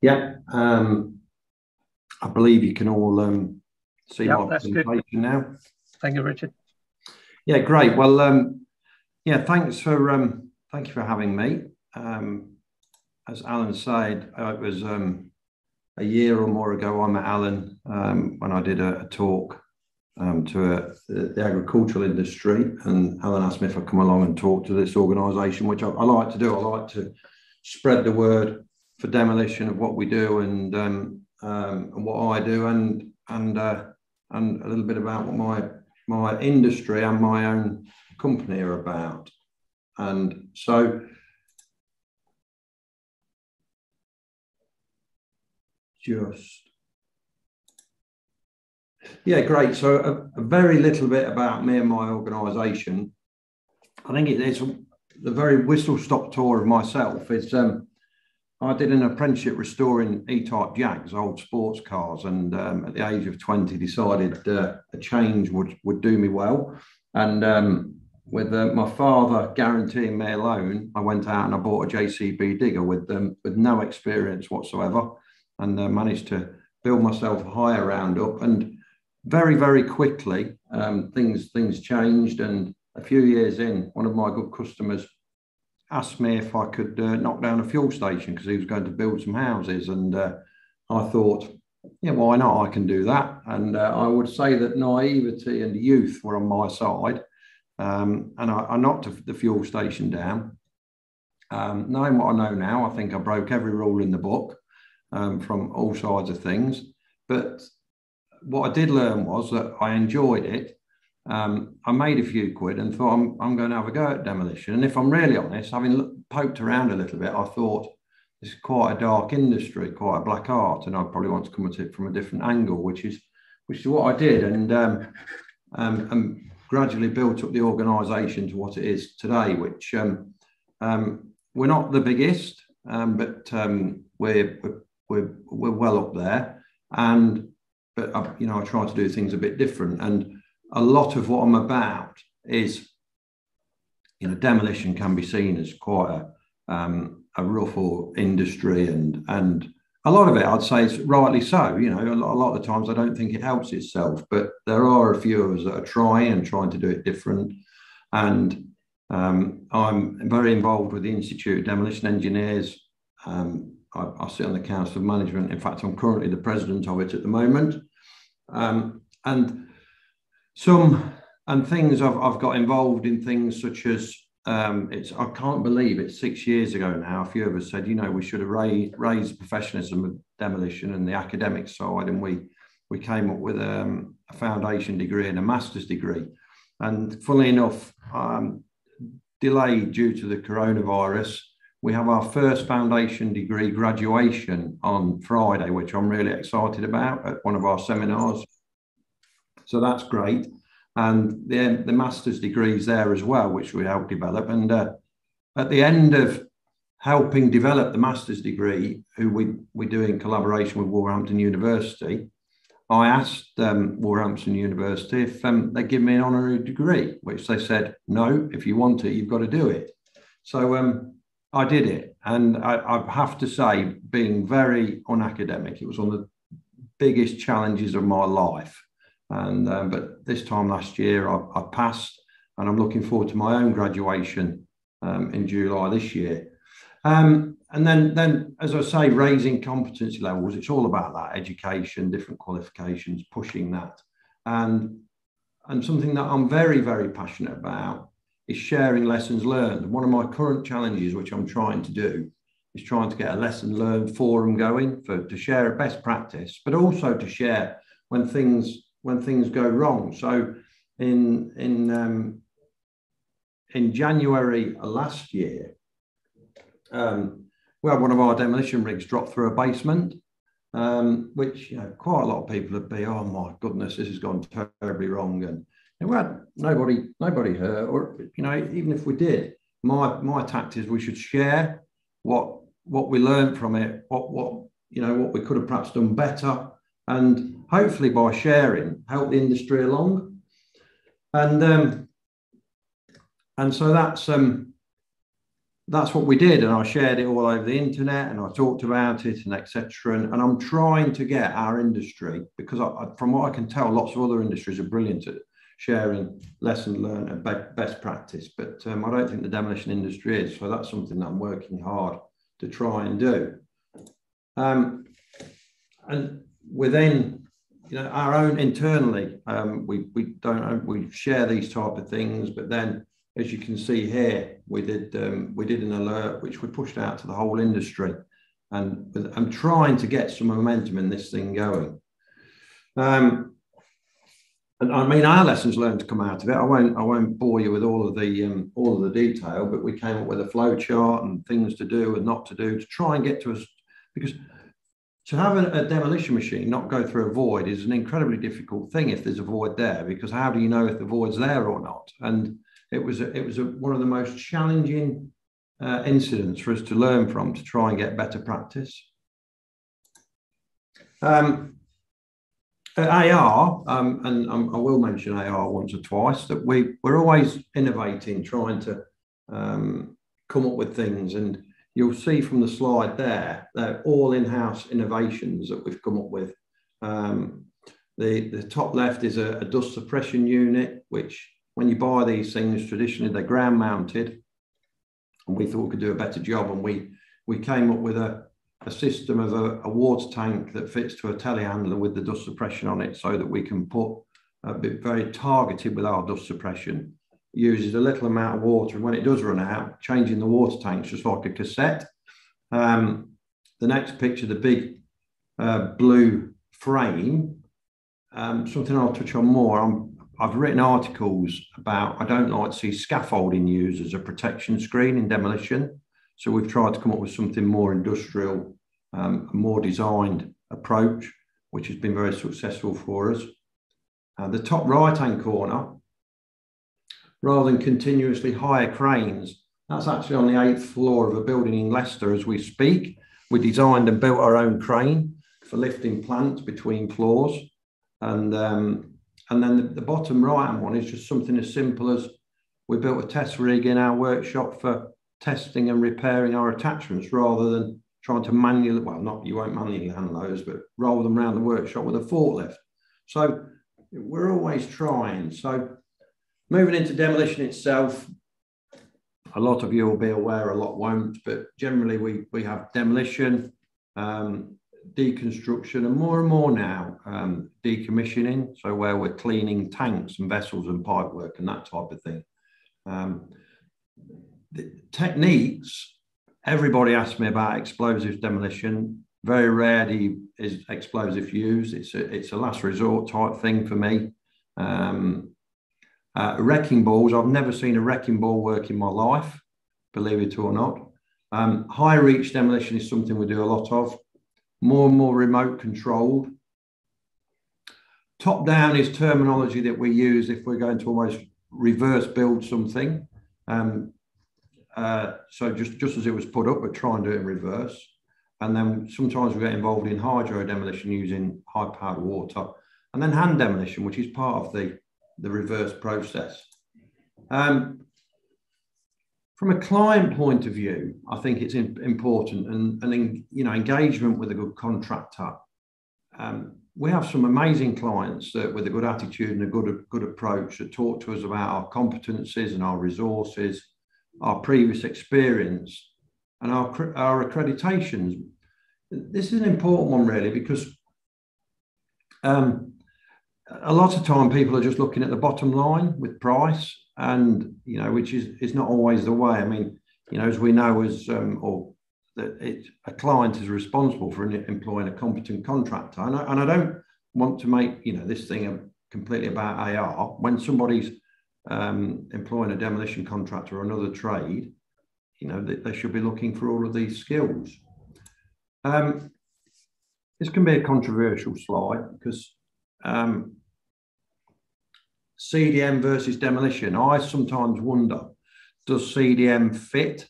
Yeah. Um, I believe you can all um, see Yep, my that's good. presentation now. Thank you, Richard. Yeah, great. Well, um, yeah, thanks for um, thank you for having me. Um, as Alan said, uh, it was um, a year or more ago I met Alan um, when I did a, a talk um, to a, the, the agricultural industry, and Alan asked me if I'd come along and talk to this organisation, which I, I like to do. I like to spread the word for demolition of what we do and um, um, and what I do, and and uh, and a little bit about what my my industry and my own company are about. And so, just yeah, great. So a, a very little bit about me and my organisation. I think it's the very whistle stop tour of myself. It's um, I did an apprenticeship restoring E-type Jags, old sports cars, and um, at the age of 20 decided uh, a change would, would do me well. And um, with uh, my father guaranteeing me a loan, I went out and I bought a JCB digger with, um, with no experience whatsoever and uh, managed to build myself a hire round up. And very, very quickly, um, things, things changed. And a few years in, one of my good customers asked me if I could uh, knock down a fuel station because he was going to build some houses. And uh, I thought, yeah, why not? I can do that. And uh, I would say that naivety and youth were on my side. Um, and I, I, knocked the fuel station down. Um, knowing what I know now, I think I broke every rule in the book um, from all sides of things. But what I did learn was that I enjoyed it um, I made a few quid and thought I'm, I'm going to have a go at demolition. And if I'm really honest, having poked around a little bit, I thought this is quite a dark industry, quite a black art, and I probably want to come at it from a different angle, which is which is what I did, and um, um, and gradually built up the organisation to what it is today. Which um, um, we're not the biggest, um, but um, we're, we're we're well up there, and but I, you know I try to do things a bit different and a lot of what I'm about is, you know, demolition can be seen as quite a, um, a rough industry, and and a lot of it, I'd say, is rightly so. You know, a lot, a lot of the times I don't think it helps itself, but there are a few of us that are trying and trying to do it different. And um, I'm very involved with the Institute of Demolition Engineers. Um, I, I, sit on the Council of Management. In fact, I'm currently the president of it at the moment. Um, and some and things I've, I've got involved in things such as um, it's I can't believe it's six years ago now. A few of us said, you know, we should have raised, raised professionalism of demolition and the academic side, and we we came up with um, a foundation degree and a master's degree. And funnily enough, um, delayed due to the coronavirus, we have our first foundation degree graduation on Friday, which I'm really excited about at one of our seminars. So that's great. And the, the master's degrees there as well, which we help develop. And uh, at the end of helping develop the master's degree, who we, we do in collaboration with Wolverhampton University, I asked um, Wolverhampton University if um, they give me an honorary degree, which they said, no, if you want it, you've got to do it. So um, I did it. And I, I, have to say, being very unacademic, it was one of the biggest challenges of my life. And um, but this time last year, I, I, passed, and I'm looking forward to my own graduation um, in July this year. Um, and then, then, as I say, raising competency levels. It's all about that education, different qualifications, pushing that, and and something that I'm very, very passionate about is sharing lessons learned. One of my current challenges, which I'm trying to do, is trying to get a lesson learned forum going for to share a best practice, but also to share when things when things go wrong. So in in um, in January last year, um, we had one of our demolition rigs drop through a basement, um, which you know quite a lot of people would be, oh my goodness, this has gone terribly wrong, and, and we had nobody nobody hurt, or you know even if we did, my my tact is we should share what what we learned from it, what what you know what we could have perhaps done better, and hopefully by sharing, help the industry along. And um, and so that's um, that's what we did, and I shared it all over the internet, and I talked about it, and etc. And, and I'm trying to get our industry because I, from what I can tell, lots of other industries are brilliant at sharing lesson learned and be- best practice, but um, I don't think the demolition industry is. So that's something that I'm working hard to try and do. Um, and within you know our own internally, um, we we don't we share these type of things, but then as you can see here, we did um, we did an alert which we pushed out to the whole industry, and I'm trying to get some momentum in this thing going. Um, and I mean, our lessons learned to come out of it. I won't I won't bore you with all of the um, all of the detail, but we came up with a flow chart and things to do and not to do to try and get to us because to have a, a, demolition machine not go through a void is an incredibly difficult thing if there's a void there because how do you know if the void's there or not and it was a, it was a, one of the most challenging uh, incidents for us to learn from to try and get better practice. Um, AR, um, and um, I will mention AR once or twice, that we, we're always innovating, trying to um, come up with things. And you'll see from the slide there, they're all in-house innovations that we've come up with. Um, the, the top left is a, a dust suppression unit, which when you buy these things, traditionally they're ground mounted. And we thought we could do a better job. And we, we came up with a, a system of a, a water tank that fits to a telehandler with the dust suppression on it so that we can put a bit very targeted with our dust suppression. Uses a little amount of water. And when it does run out, changing the water tanks just like a cassette. Um, the next picture, the big uh, blue frame, um, something I'll touch on more. I'm I've written articles about I don't like to see scaffolding used as a protection screen in demolition. So we've tried to come up with something more industrial, um, more designed approach, which has been very successful for us. Uh, the top right hand corner, rather than continuously hire cranes, that's actually on the eighth floor of a building in Leicester as we speak. We designed and built our own crane for lifting plants between floors. And um, and then the, the bottom right hand one is just something as simple as we built a test rig in our workshop for testing and repairing our attachments rather than trying to manually, well, not you won't manually handle those, but roll them around the workshop with a forklift. So we're always trying. So moving into demolition itself, a lot of you will be aware, a lot won't, but generally we, we have demolition, um, deconstruction and more and more now um, decommissioning. So where we're cleaning tanks and vessels and pipework and that type of thing. Um, the techniques, everybody asks me about explosives demolition. Very rarely is explosive used. It's a, it's a last resort type thing for me. Um, uh, wrecking balls, I've never seen a wrecking ball work in my life, believe it or not. Um, high reach demolition is something we do a lot of more and more remote controlled. Top down is terminology that we use if we're going to almost reverse build something. Um, uh, so just, just as it was put up, but try and do it in reverse. And then sometimes we get involved in hydro demolition using high powered water. And then hand demolition, which is part of the, the reverse process. Um, from a client point of view, I think it's important and, and you know engagement with a good contractor. Um, we have some amazing clients that with a good attitude and a good good approach that talk to us about our competencies and our resources, our previous experience, and our our accreditations. This is an important one really because um, a lot of time people are just looking at the bottom line with price and you know, which is is not always the way. I mean, you know, as we know, as um, or that it, a client is responsible for employing a competent contractor, and I, and I don't want to make you know this thing completely about AR. When somebody's um, employing a demolition contractor or another trade, you know, they, they should be looking for all of these skills. Um, this can be a controversial slide because um, CDM versus demolition. I sometimes wonder, does CDM fit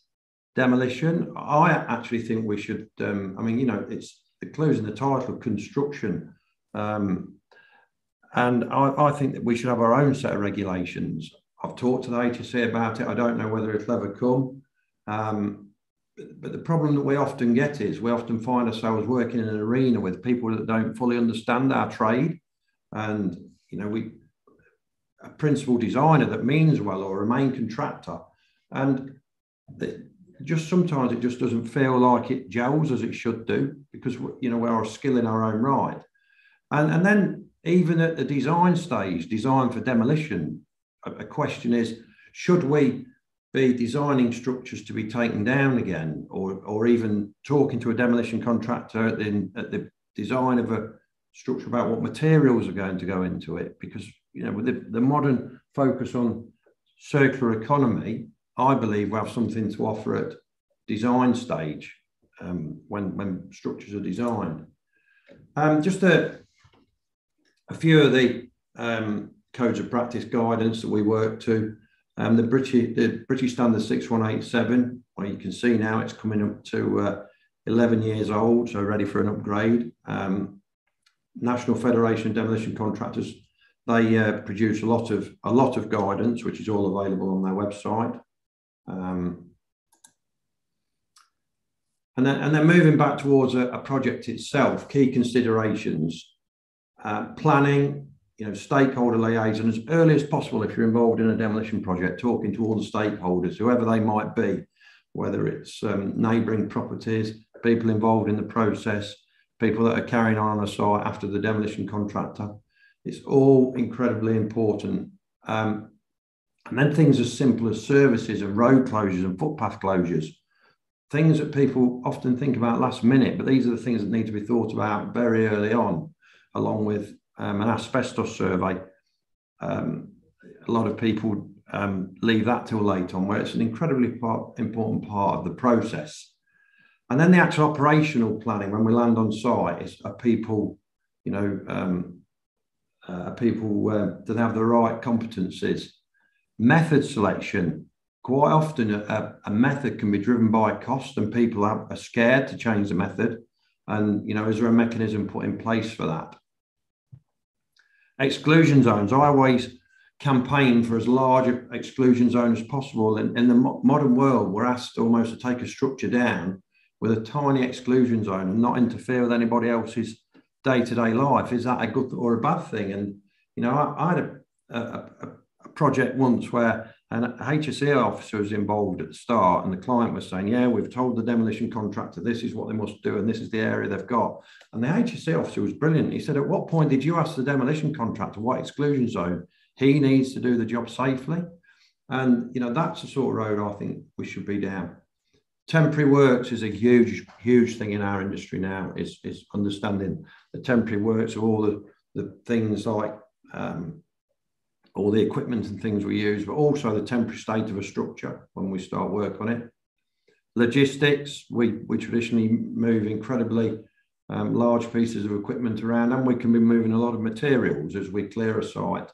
demolition? I actually think we should, um, I mean, you know, it's the clues in the title, of construction. Um, and I, I, think that we should have our own set of regulations. I've talked to the HSE about it. I don't know whether it'll ever come. Um, but the problem that we often get is we often find ourselves working in an arena with people that don't fully understand our trade. And, you know, we, a principal designer that means well or a main contractor. And it, just sometimes it just doesn't feel like it gels as it should do because, you know, we're a skill in our own right. And, and then even at the design stage, design for demolition, a, a question is, should we be designing structures to be taken down again, or, or even talking to a demolition contractor at the, at the design of a structure about what materials are going to go into it. Because, you know, with the, the modern focus on circular economy, I believe we have something to offer at design stage um, when, when structures are designed. Um, just a, a few of the um, codes of practice guidance that we work to. Um, the British the British Standard 6187, well, you can see now it's coming up to uh, 11 years old, so ready for an upgrade. Um, National Federation of Demolition Contractors, they uh, produce a lot of a lot of guidance, which is all available on their website. Um, and then, and then moving back towards a, a project itself, key considerations, uh, planning, you know, stakeholder liaison as early as possible if you're involved in a demolition project, talking to all the stakeholders, whoever they might be, whether it's um, neighbouring properties, people involved in the process, people that are carrying on on a site after the demolition contractor. It's all incredibly important. Um, and then things as simple as services and road closures and footpath closures, things that people often think about last minute, but these are the things that need to be thought about very early on, along with um, an asbestos survey. Um, a lot of people um, leave that till late on, where it's an incredibly part, important part of the process. And then the actual operational planning when we land on site is are people, you know, um, uh, people uh, that have the right competencies. Method selection. Quite often, a, a, method can be driven by cost, and people are, are scared to change the method. And you know, is there a mechanism put in place for that? exclusion zones. I always campaign for as large an exclusion zone as possible. In, in the mo modern world, we're asked almost to take a structure down with a tiny exclusion zone and not interfere with anybody else's day-to-day life. Is that a good or a bad thing? And you know, I, I had a, a, a project once where an HSE officer was involved at the start, and the client was saying, Yeah, we've told the demolition contractor this is what they must do, and this is the area they've got. And the HSE officer was brilliant. He said, At what point did you ask the demolition contractor what exclusion zone he needs to do the job safely? And you know, that's the sort of road I think we should be down. Temporary works is a huge, huge thing in our industry now, is, is understanding the temporary works of all the, the things like um, all the equipment and things we use, but also the temporary state of a structure when we start work on it. Logistics, we, we traditionally move incredibly um, large pieces of equipment around and we can be moving a lot of materials as we clear a site.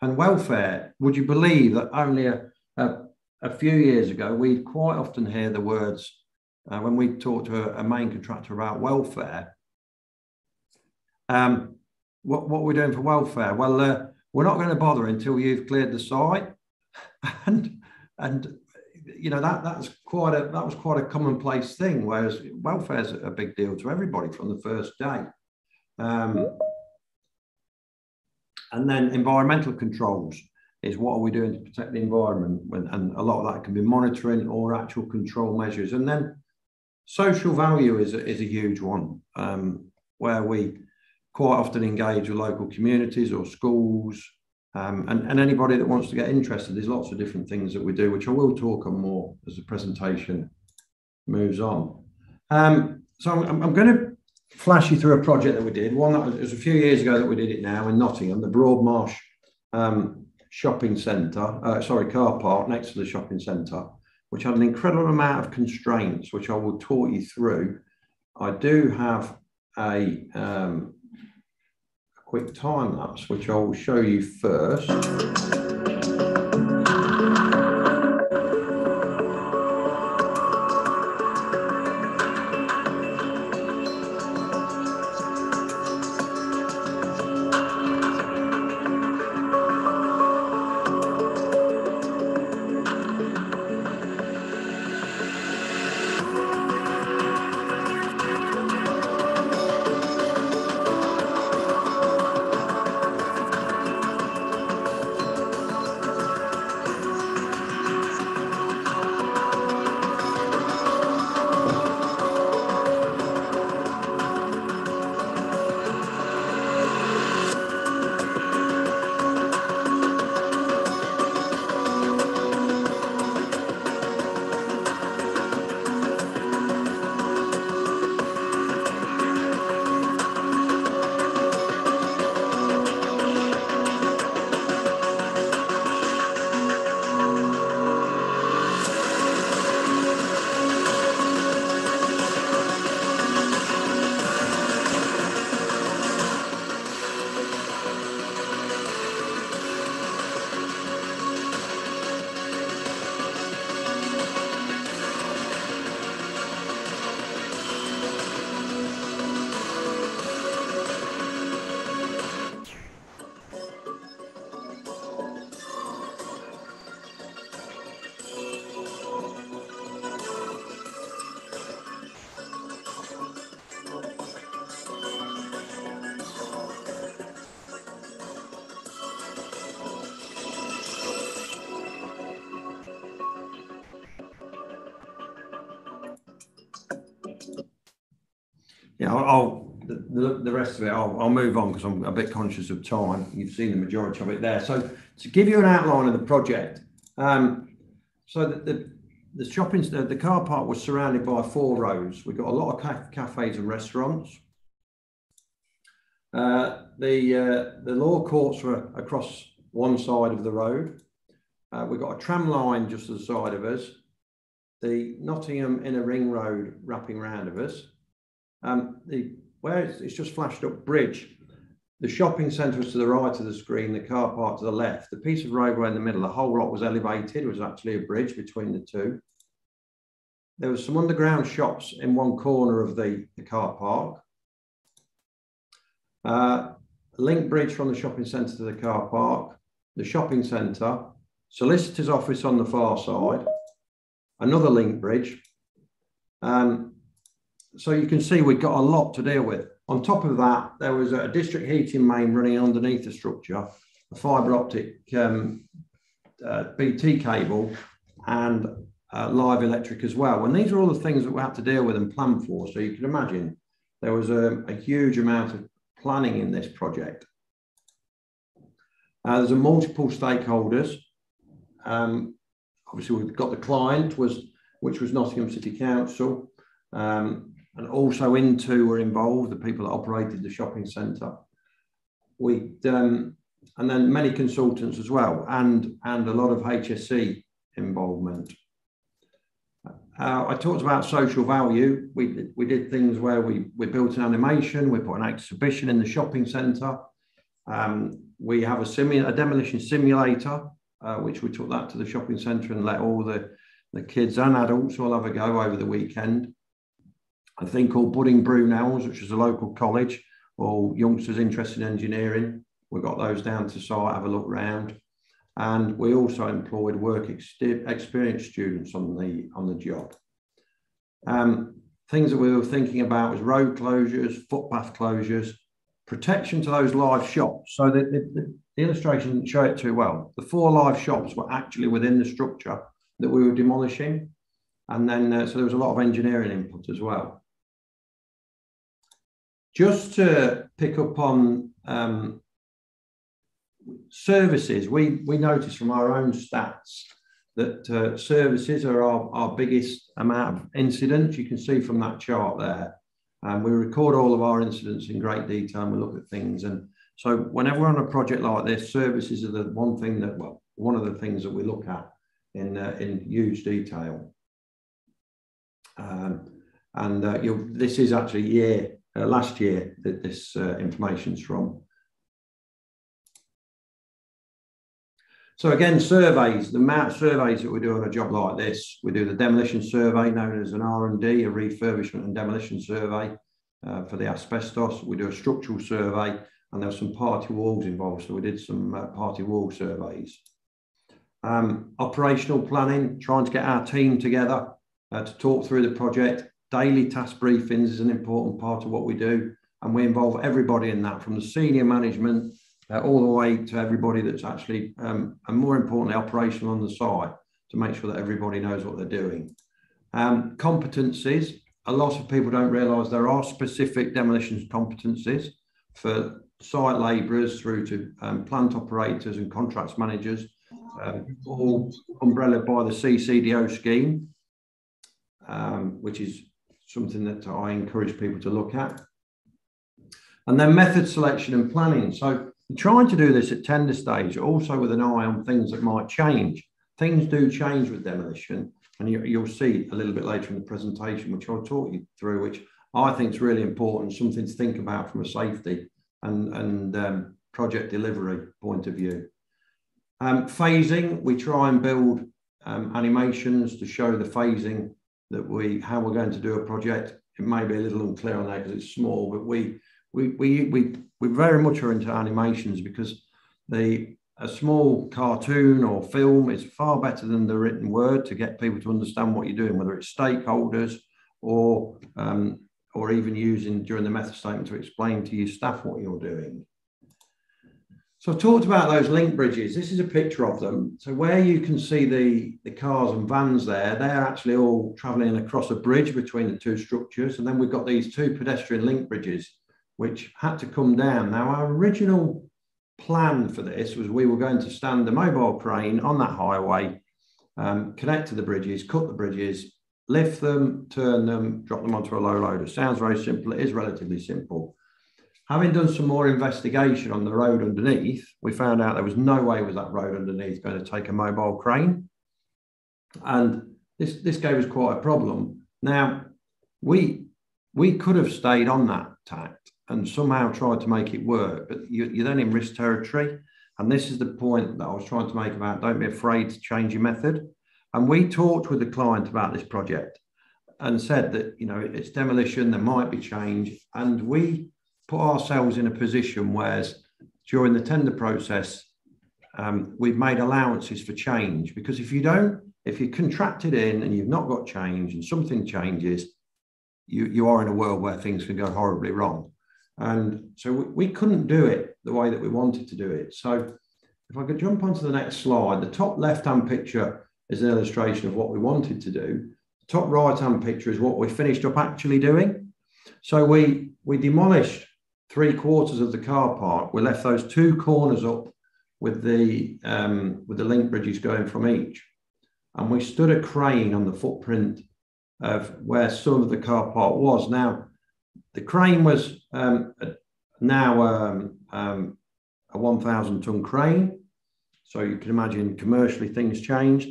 And welfare, would you believe that only a, a, a few years ago, we'd quite often hear the words uh, when we talk to a, a, main contractor about welfare. Um, what, what we're doing for welfare? Well, uh, we're not going to bother until you've cleared the site. and and you know that that's quite a that was quite a commonplace thing. Whereas welfare is a big deal to everybody from the first day. Um, and then environmental controls is what are we doing to protect the environment? And a lot of that can be monitoring or actual control measures. And then social value is a, is a huge one, um, where we quite often engage with local communities or schools um, and, and anybody that wants to get interested. There's lots of different things that we do, which I will talk on more as the presentation moves on. Um, so I'm, I'm, going to flash you through a project that we did. One that was, was, a few years ago that we did it now in Nottingham, the Broadmarsh um, shopping centre, uh, sorry, car park next to the shopping centre, which had an incredible amount of constraints, which I will talk you through. I do have a um, quick time lapse, which I will show you first. Yeah, I'll, I'll the, the, rest of it, I'll, I'll move on because I'm a bit conscious of time. You've seen the majority of it there. So to give you an outline of the project, um, so the, the, the shopping, the, the, car park was surrounded by four rows. We've got a lot of ca cafes and restaurants. Uh, the, uh, the law courts were across one side of the road. Uh, we've got a tram line just to the side of us. The Nottingham Inner Ring Road wrapping round of us. Um, the where it's, it's just flashed up bridge. The shopping centre is to the right of the screen, the car park to the left. The piece of roadway in the middle, the whole lot was elevated, was actually a bridge between the two. There was some underground shops in one corner of the, the car park. Uh, link bridge from the shopping centre to the car park, the shopping centre, solicitor's office on the far side, another link bridge, um, so you can see we've got a lot to deal with. On top of that, there was a district heating main running underneath the structure, a fibre optic um, uh, BT cable, and uh, live electric as well. And these are all the things that we had to deal with and plan for. So you can imagine there was a, a huge amount of planning in this project. Uh, there's a multiple stakeholders. Um, obviously, we've got the client, was which was Nottingham City Council. Um, and also intu were involved, the people that operated the shopping centre. We um, and then many consultants as well, and and a lot of HSE involvement. Uh, I talked about social value. We we did things where we we built an animation, we put an exhibition in the shopping centre. Um, we have a, simu- a demolition simulator, uh, which we took that to the shopping centre and let all the the kids and adults all have a go over the weekend a thing called Budding Brunels, which is a local college, or youngsters interested in engineering. We got those down to site, have a look round. And we also employed work ex experience students on the, on the job. Um, things that we were thinking about was road closures, footpath closures, protection to those live shops. So the, the, the illustration didn't show it too well. The four live shops were actually within the structure that we were demolishing. And then, uh, so there was a lot of engineering input as well. Just to pick up on um, services, we, we noticed from our own stats that uh, services are our, our biggest amount of incidents. You can see from that chart there. Um, we record all of our incidents in great detail and we look at things. And so whenever we're on a project like this, services are the one thing that, well, one of the things that we look at in, uh, in huge detail. Um, and uh, this is actually year uh, last year that this uh, information is from. So again, surveys, the amount of surveys that we do on a job like this, we do the demolition survey known as an R&D, a refurbishment and demolition survey uh, for the asbestos. We do a structural survey and there were some party walls involved. So we did some uh, party wall surveys. Um, operational planning, trying to get our team together uh, to talk through the project Daily task briefings is an important part of what we do, and we involve everybody in that, from the senior management uh, all the way to everybody that's actually, um, and more importantly, operational on the site to make sure that everybody knows what they're doing. Um, competencies, a lot of people don't realise there are specific demolition competencies for site labourers through to um, plant operators and contracts managers, um, all umbrella by the CCDO scheme, um, which is something that I encourage people to look at. And then method selection and planning. So trying to do this at tender stage, also with an eye on things that might change. Things do change with demolition, and you, will see a little bit later in the presentation, which I'll talk you through, which I think is really important, something to think about from a safety and, and um, project delivery point of view. Um, phasing, we try and build um, animations to show the phasing that we how we're going to do a project. It may be a little unclear on that because it's small, but we we we we we very much are into animations because the a small cartoon or film is far better than the written word to get people to understand what you're doing, whether it's stakeholders or um, or even using during the method statement to explain to your staff what you're doing. So I've talked about those link bridges. This is a picture of them. So where you can see the, the cars and vans there, they're actually all traveling across a bridge between the two structures. And then we've got these two pedestrian link bridges, which had to come down. Now our original plan for this was we were going to stand a mobile crane on that highway, um, connect to the bridges, cut the bridges, lift them, turn them, drop them onto a low loader. Sounds very simple. It is relatively simple. Having done some more investigation on the road underneath, we found out there was no way with that road underneath going to take a mobile crane. And this, this gave us quite a problem. Now, we, we could have stayed on that tact and somehow tried to make it work, but you, you're then in risk territory. And this is the point that I was trying to make about don't be afraid to change your method. And we talked with the client about this project and said that, you know, it's demolition, there might be change. And we put ourselves in a position where during the tender process, um, we've made allowances for change because if you don't, if you're contracted in and you've not got change and something changes, you, you are in a world where things can go horribly wrong. And so we, we couldn't do it the way that we wanted to do it. So if I could jump onto the next slide, the top left-hand picture is an illustration of what we wanted to do. The top right-hand picture is what we finished up actually doing. So we, we demolished three quarters of the car park. We left those two corners up with the um, with the link bridges going from each, and we stood a crane on the footprint of where some of the car park was. Now, the crane was um, now um, um a 1,000 ton crane, so you can imagine commercially things changed.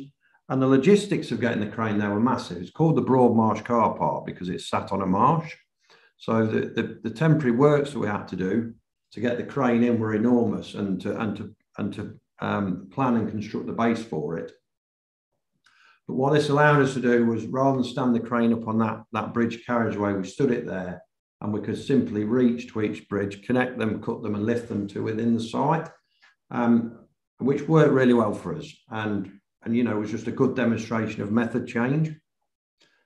And the logistics of getting the crane there were massive. It's called the Broadmarsh Car Park because it's sat on a marsh. So the, the, the, temporary works that we had to do to get the crane in were enormous and to, and to, and to um, plan and construct the base for it. But what this allowed us to do was rather than stand the crane up on that, that bridge carriageway, we stood it there and we could simply reach to each bridge, connect them, cut them and lift them to within the site, um, which worked really well for us. And, and, you know, it was just a good demonstration of method change.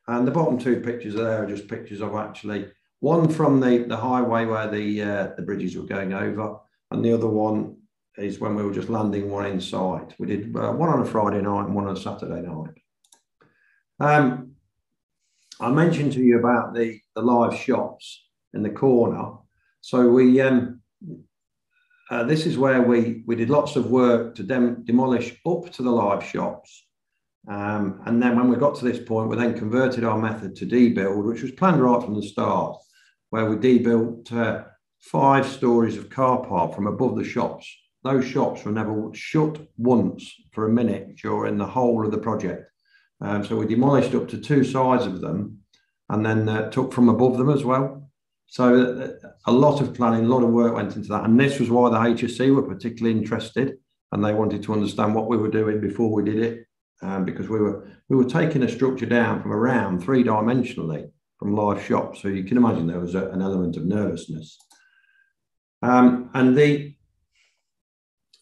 And the bottom two pictures there are just pictures of actually one from the, the highway where the, uh, the bridges were going over, and the other one is when we were just landing one inside. We did uh, one on a Friday night and one on a Saturday night. Um, I mentioned to you about the, the live shops in the corner. So we um, uh, this is where we we did lots of work to dem demolish up to the live shops. Um, and then when we got to this point, we then converted our method to debuild, which was planned right from the start where we debuilt uh, five stories of car park from above the shops. Those shops were never shut once for a minute during the whole of the project. Um, so we demolished up to two sides of them and then uh, took from above them as well. So uh, a lot of planning, a lot of work went into that. And this was why the HSC were particularly interested and they wanted to understand what we were doing before we did it. Um, because we were we were taking a structure down from around three dimensionally from live shops. So you can imagine there was a, an element of nervousness. Um, and the,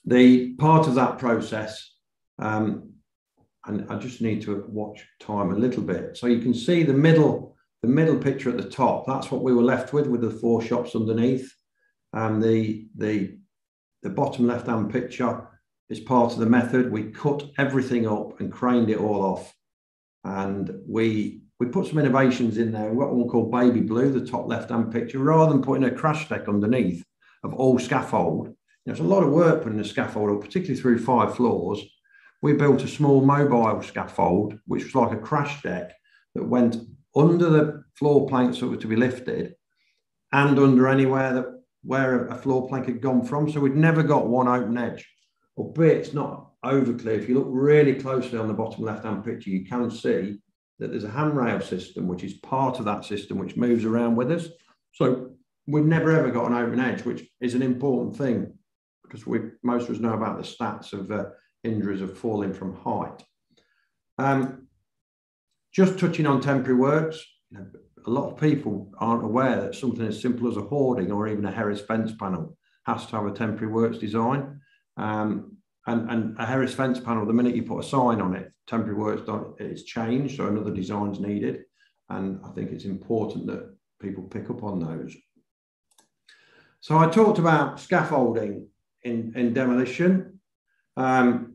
the part of that process, um, and I just need to watch time a little bit. So you can see the middle, the middle picture at the top. That's what we were left with, with the four shops underneath. And the, the, the bottom left-hand picture is part of the method. We cut everything up and craned it all off. And we we put some innovations in there. What one called baby blue, the top left-hand picture, rather than putting a crash deck underneath of all scaffold. There's a lot of work putting the scaffold up, particularly through five floors. We built a small mobile scaffold, which was like a crash deck that went under the floor planks that were to be lifted and under anywhere that where a floor plank had gone from. So we'd never got one open edge, albeit it's not over clear. If you look really closely on the bottom left-hand picture, you can see that there's a handrail system, which is part of that system, which moves around with us. So we've never ever got an open edge, which is an important thing because we most of us know about the stats of uh, injuries of falling from height. Um, just touching on temporary works, a lot of people aren't aware that something as simple as a hoarding or even a Heras fence panel has to have a temporary works design. Um, and, and a Heras fence panel, the minute you put a sign on it, temporary works done, it's changed, so another design's needed. And I think it's important that people pick up on those. So I talked about scaffolding in, in demolition. Um,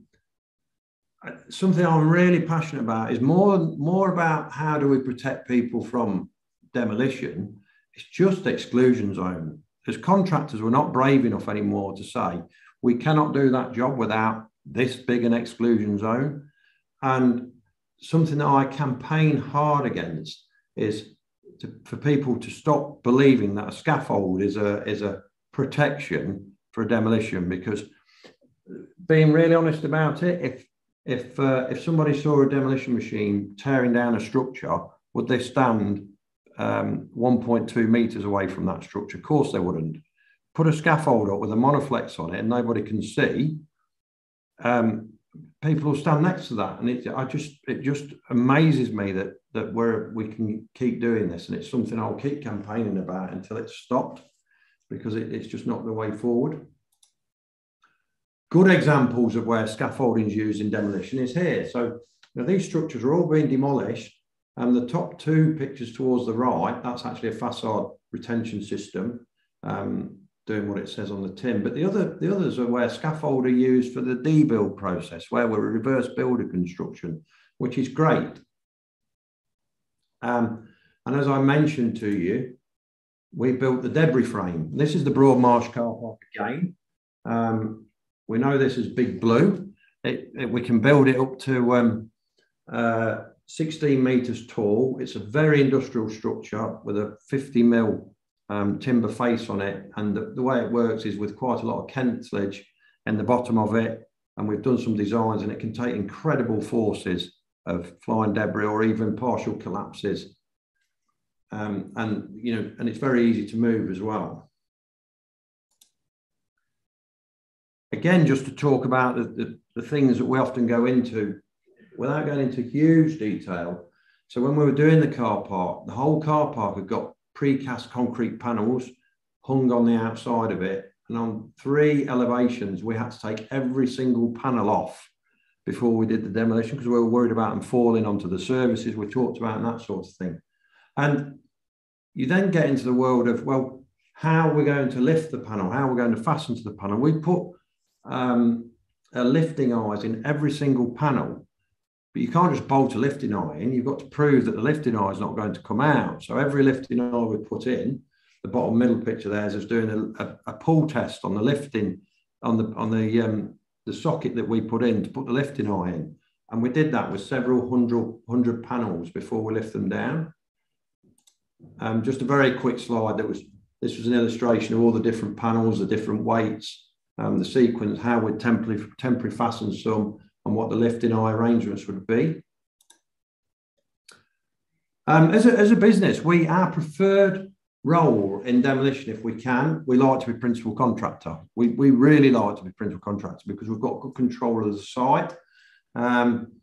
something I'm really passionate about is more, more about how do we protect people from demolition. It's just exclusion zone. As contractors, we're not brave enough anymore to say we cannot do that job without this big an exclusion zone. And something that I campaign hard against is to, for people to stop believing that a scaffold is a is a protection for a demolition because being really honest about it if if uh, if somebody saw a demolition machine tearing down a structure would they stand um, 1.2 meters away from that structure of course they wouldn't put a scaffold up with a Monaflex on it and nobody can see um, people will stand next to that. And it i just it just amazes me that that we can keep doing this. And it's something i'll keep campaigning about until it's stopped because it, it's just not the way forward. Good examples of where scaffolding is used in demolition is here. So now these structures are all being demolished and the top two pictures towards the right that's actually a facade retention system um, doing what it says on the tin. But the other the others are where scaffold are used for the debuild process, where we're a reverse builder construction, which is great. Um, and as I mentioned to you, we built the debris frame. This is the Broadmarsh car park again. Um, we know this is big blue. It, it, we can build it up to um, uh, 16 meters tall. It's a very industrial structure with a 50 mil um, timber face on it. And the, the, way it works is with quite a lot of kentledge in the bottom of it. And we've done some designs and it can take incredible forces of flying debris or even partial collapses. Um, and, you know, and it's very easy to move as well. Again, just to talk about the, the, the things that we often go into without going into huge detail. So when we were doing the car park, the whole car park had got precast concrete panels hung on the outside of it. And on three elevations, we had to take every single panel off before we did the demolition because we were worried about them falling onto the services we talked about and that sort of thing. And you then get into the world of, well, how are we going to lift the panel? How are we going to fasten to the panel? We put um, a lifting eyes in every single panel but you can't just bolt a lifting eye in. You've got to prove that the lifting eye is not going to come out. So every lifting eye we put in, the bottom middle picture there is doing a, a, a, pull test on the lifting on the on the um, the socket that we put in to put the lifting eye in. And we did that with several hundred hundred panels before we lift them down. Um, just a very quick slide. That was this was an illustration of all the different panels, the different weights, um, the sequence, how we temporary temporary fasten some, and what the lifting eye arrangements would be. Um, as, a, as a business, we our preferred role in demolition, if we can, we like to be principal contractor. We, we really like to be principal contractor because we've got good control of the site. Um,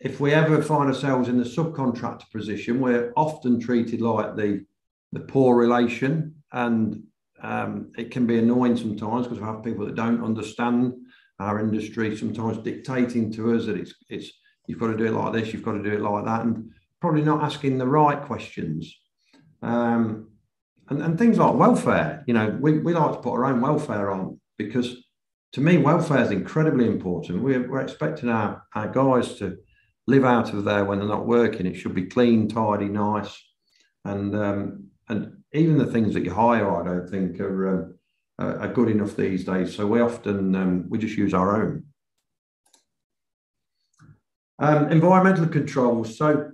if we ever find ourselves in the subcontractor position, we're often treated like the, the poor relation, and um, it can be annoying sometimes because we have people that don't understand our industry sometimes dictating to us that it's it's you've got to do it like this, you've got to do it like that, and probably not asking the right questions. Um, and, and things like welfare, you know, we, we like to put our own welfare on because to me, welfare is incredibly important. We're, we're expecting our, our guys to live out of there when they're not working. It should be clean, tidy, nice. And, um, and even the things that you hire, I don't think are, um, uh, are good enough these days. So we often um, we just use our own. Um, environmental controls. So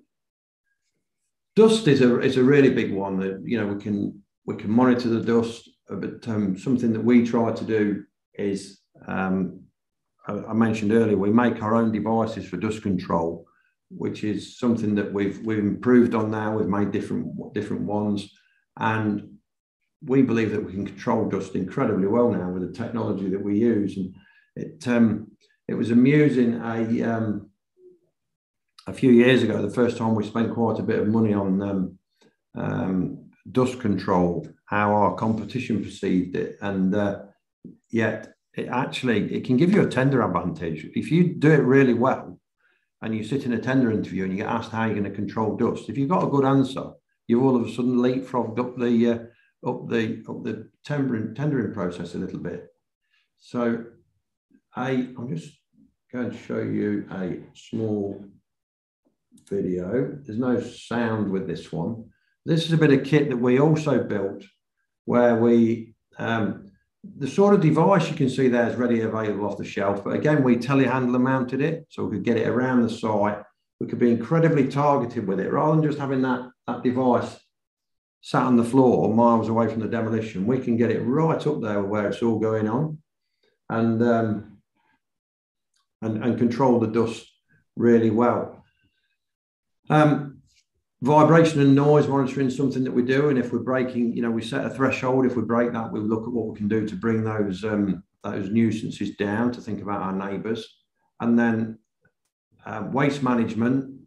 dust is a is a really big one that you know we can we can monitor the dust. Uh, but um, something that we try to do is um, I, I mentioned earlier we make our own devices for dust control, which is something that we've we've improved on now. We've made different different ones, and we believe that we can control dust incredibly well now with the technology that we use. And it um, it was amusing. A um, a few years ago, the first time we spent quite a bit of money on um, um, dust control, how our competition perceived it, and uh, yet it actually it can give you a tender advantage if you do it really well. And you sit in a tender interview and you get asked how you're going to control dust. If you've got a good answer, you've all of a sudden leapfrogged up the uh, up the up the tendering tendering process a little bit. so I, I'm just going to show you a small video. There's no sound with this one. This is a bit of kit that we also built where we, um, the sort of device you can see there is ready available off the shelf. But again, we telehandler mounted it so we could get it around the site. We could be incredibly targeted with it rather than just having that, that device sat on the floor miles away from the demolition. We can get it right up there where it's all going on and, um, and, and control the dust really well. Um, vibration and noise monitoring is something that we do. And if we're breaking, you know, we set a threshold. If we break that, we look at what we can do to bring those um, those nuisances down to think about our neighbours. And then uh, waste management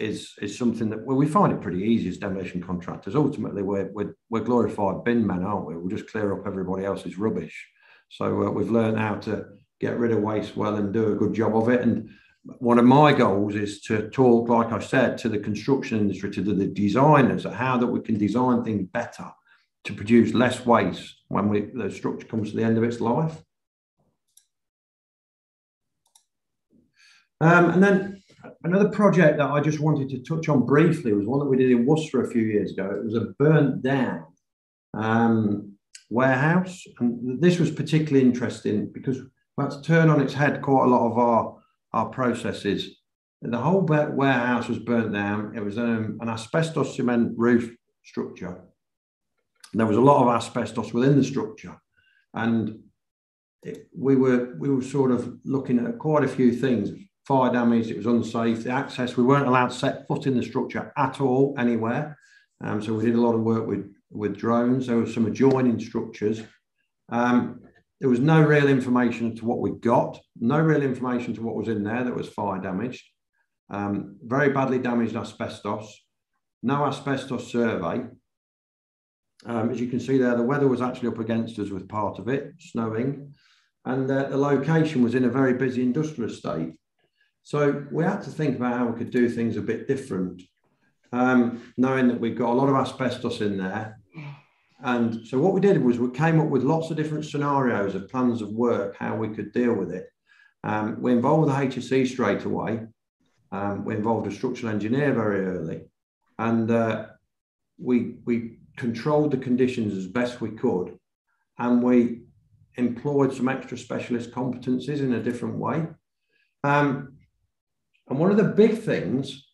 is is something that well, we find it pretty easy as demolition contractors. Ultimately, we're, we're, we're glorified bin men, aren't we? We'll just clear up everybody else's rubbish. So uh, we've learned how to get rid of waste well and do a good job of it. And one of my goals is to talk, like I said, to the construction industry, to the designers, how that we can design things better to produce less waste when we, the structure comes to the end of its life. Um, and then another project that I just wanted to touch on briefly was one that we did in Worcester a few years ago. It was a burnt down um, warehouse. And this was particularly interesting because let's turn on its head quite a lot of our our processes. The whole warehouse was burnt down. It was um, an asbestos cement roof structure. There was a lot of asbestos within the structure, and it, we were we were sort of looking at quite a few things. Fire damage. It was unsafe. The access. We weren't allowed to set foot in the structure at all anywhere. Um, so we did a lot of work with with drones. There were some adjoining structures. Um, there was no real information to what we got, no real information to what was in there that was fire damaged. Um, very badly damaged asbestos, no asbestos survey. Um, as you can see there, the weather was actually up against us with part of it, snowing, and uh, the location was in a very busy industrial estate. So we had to think about how we could do things a bit different, um, knowing that we've got a lot of asbestos in there and so what we did was we came up with lots of different scenarios of plans of work, how we could deal with it. Um, we involved the HSE straight away. Um, we involved a structural engineer very early. And uh, we, we controlled the conditions as best we could. And we employed some extra specialist competencies in a different way. Um, and one of the big things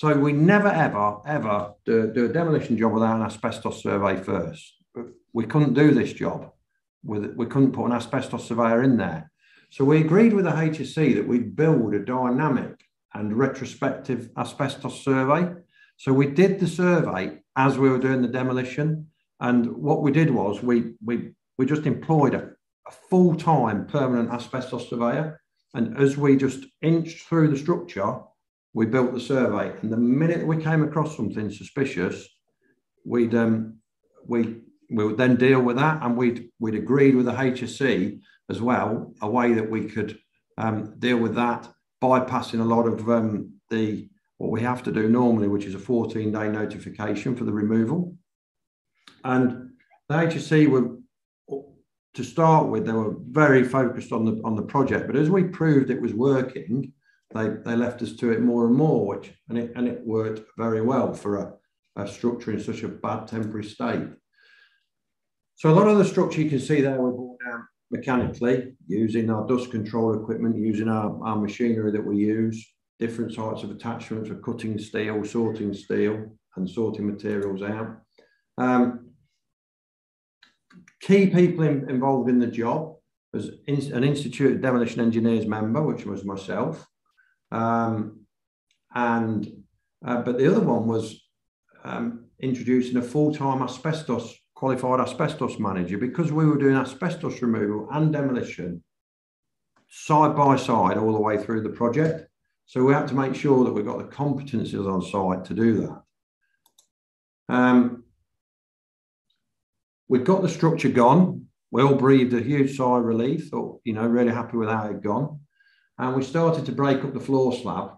so we never, ever, ever do, do a demolition job without an asbestos survey first. We couldn't do this job. With, we couldn't put an asbestos surveyor in there. So we agreed with the HSE that we'd build a dynamic and retrospective asbestos survey. So we did the survey as we were doing the demolition. And what we did was we, we, we just employed a, a full-time permanent asbestos surveyor. And as we just inched through the structure, we built the survey, and the minute we came across something suspicious, we'd um, we we would then deal with that, and we'd we'd agreed with the HSE as well a way that we could um, deal with that, bypassing a lot of um, the what we have to do normally, which is a 14 day notification for the removal. And the HSE were to start with, they were very focused on the on the project, but as we proved it was working they, they left us to it more and more, which and it and it worked very well for a, a structure in such a bad temporary state. So a lot of the structure you can see there we brought down mechanically using our dust control equipment, using our, our machinery that we use, different types of attachments for cutting steel, sorting steel, and sorting materials out. Um, key people in, involved in the job was in, an Institute of Demolition Engineers member, which was myself, um, and uh, but the other one was um, introducing a full-time asbestos qualified asbestos manager because we were doing asbestos removal and demolition side by side all the way through the project. So we had to make sure that we got the competencies on site to do that. Um, we've got the structure gone. We all breathed a huge sigh of relief, thought, you know, really happy with how it had gone. And we started to break up the floor slab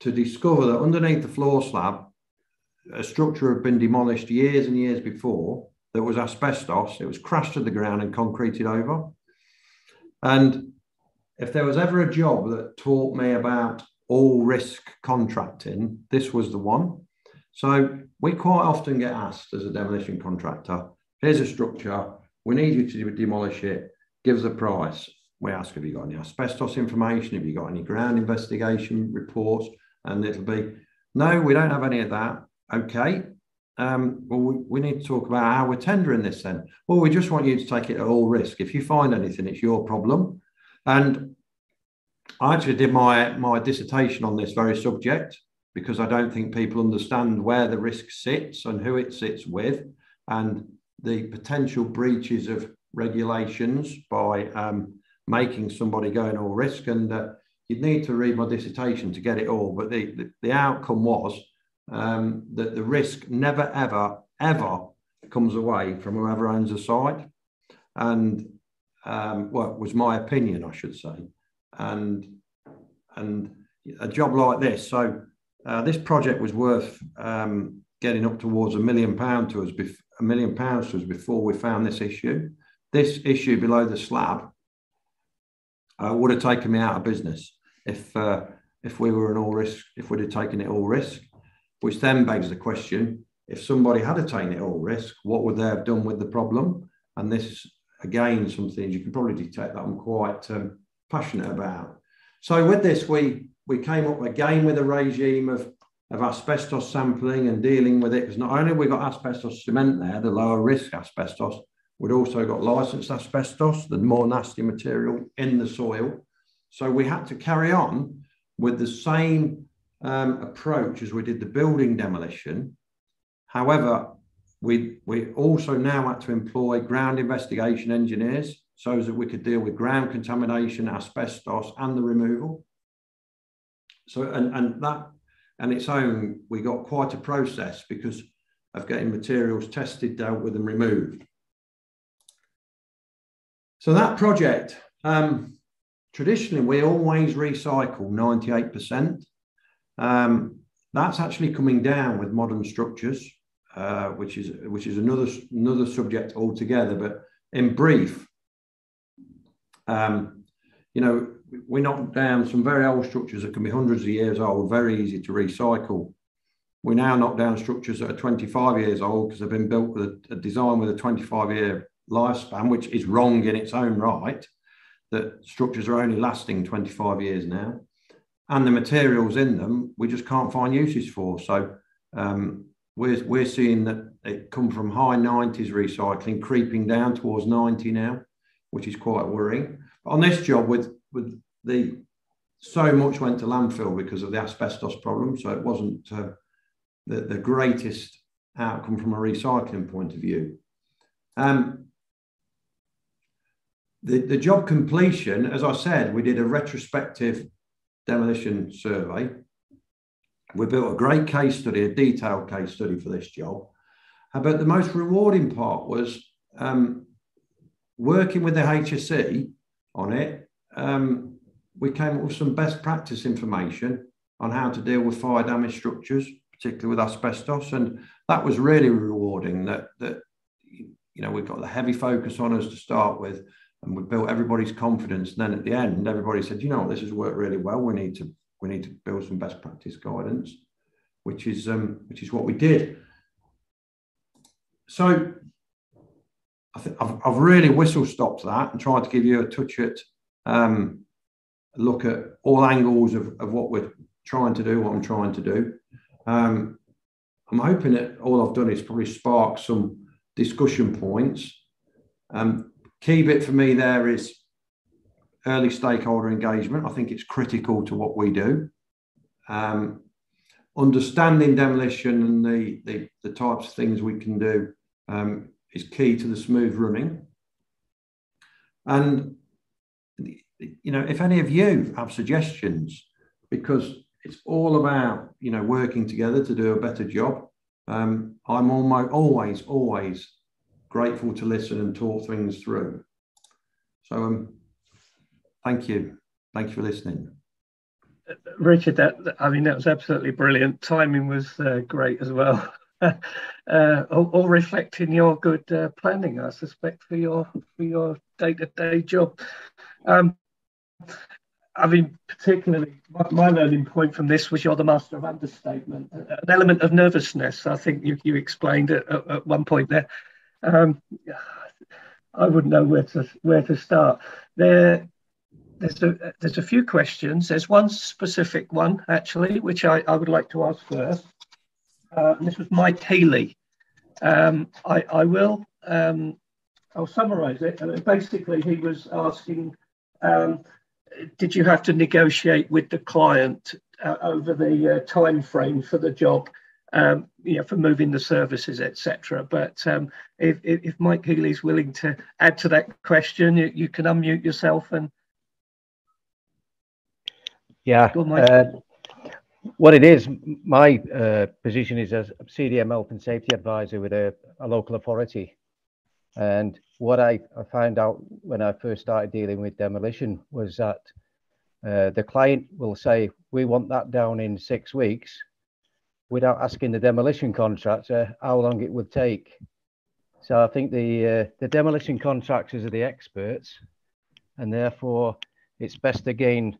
to discover that underneath the floor slab, a structure had been demolished years and years before that was asbestos. It was crashed to the ground and concreted over. And if there was ever a job that taught me about all risk contracting, this was the one. So we quite often get asked as a demolition contractor, here's a structure, we need you to demolish it, give us a price. We ask, have you got any asbestos information? Have you got any ground investigation reports? And it'll be, no, we don't have any of that. Okay. Um, well, we, we need to talk about how we're tendering this then. Well, we just want you to take it at all risk. If you find anything, it's your problem. And I actually did my, my dissertation on this very subject because I don't think people understand where the risk sits and who it sits with and the potential breaches of regulations by um, making somebody go in all risk. And uh, you'd need to read my dissertation to get it all. But the, the, the outcome was um, that the risk never, ever, ever comes away from whoever owns the site. And um, well, was my opinion, I should say. And and a job like this, so uh, this project was worth um, getting up towards a million pound to us, bef- a million pounds to us before we found this issue. This issue below the slab uh, would have taken me out of business if uh, if we were an all risk, if we'd have taken it all risk. Which then begs the question: if somebody had taken it all risk, what would they have done with the problem? And this is again, some things you can probably detect that I'm quite um, passionate about. So with this, we we came up again with a regime of of asbestos sampling and dealing with it because not only we got asbestos cement there, the lower risk asbestos, we'd also got licensed asbestos, the more nasty material in the soil. So we had to carry on with the same um, approach as we did the building demolition. However, we, we also now had to employ ground investigation engineers so that we could deal with ground contamination, asbestos, and the removal. So, and, and that and its own, we got quite a process because of getting materials tested, dealt with, and removed. So that project, um, traditionally, we always recycle 98%. Um, that's actually coming down with modern structures, uh, which is which is another another subject altogether. But in brief, um, you know, we knocked down some very old structures that can be hundreds of years old, very easy to recycle. We now knock down structures that are 25 years old because they've been built with a, a design with a 25 year lifespan, which is wrong in its own right, that structures are only lasting 25 years now. And the materials in them, we just can't find uses for. So um, we're, we're seeing that it come from high 90s recycling, creeping down towards 90 now, which is quite worrying. But on this job, with with the so much went to landfill because of the asbestos problem. So it wasn't uh, the, the greatest outcome from a recycling point of view. Um, the, the job completion, as I said, we did a retrospective demolition survey. We built a great case study, a detailed case study for this job. Uh, but the most rewarding part was um, working with the HSE on it um, we came up with some best practice information on how to deal with fire damage structures, particularly with asbestos. And that was really rewarding that, that you know, we've got the heavy focus on us to start with, and we built everybody's confidence. And then at the end, everybody said, you know, this has worked really well. We need to, we need to build some best practice guidance, which is, um, which is what we did. So I think I've, I've really whistle stopped that and tried to give you a touch at um, look at all angles of, of what we're trying to do, what I'm trying to do. Um, I'm hoping that all I've done is probably spark some discussion points. Um, key bit for me there is early stakeholder engagement. I think it's critical to what we do. Um, understanding demolition and the, the, the, types of things we can do um, is key to the smooth running. And you know, if any of you have suggestions, because it's all about, you know, working together to do a better job. Um, I'm almost always, always grateful to listen and talk things through. So, um, thank you. Thank you for listening. Richard, that I mean, that was absolutely brilliant. Timing was uh, great as well. uh, all, all, reflecting your good uh, planning, I suspect, for your for your day to day job. Um, I mean, particularly, my, learning point from this was you're the master of understatement, an element of nervousness. I think you, you explained at, at one point there. Um, I wouldn't know where to where to start. There, there's a there's a few questions. There's one specific one actually, which I, I would like to ask first. Uh, and this was Mike Healy. Um, I, I will um, I'll summarise it. Uh, basically, he was asking, um, did you have to negotiate with the client uh, over the uh, time frame for the job? Um, you know, for moving the services, etc. But um, if, if Mike Healy's willing to add to that question, you, you can unmute yourself and yeah. Uh, what it is, my uh, position is as CDM health and safety advisor with a, a local authority. And what I, I, found out when I first started dealing with demolition was that uh, the client will say, we want that down in six weeks without asking the demolition contractor how long it would take. So I think the, uh, the demolition contractors are the experts and therefore it's best to gain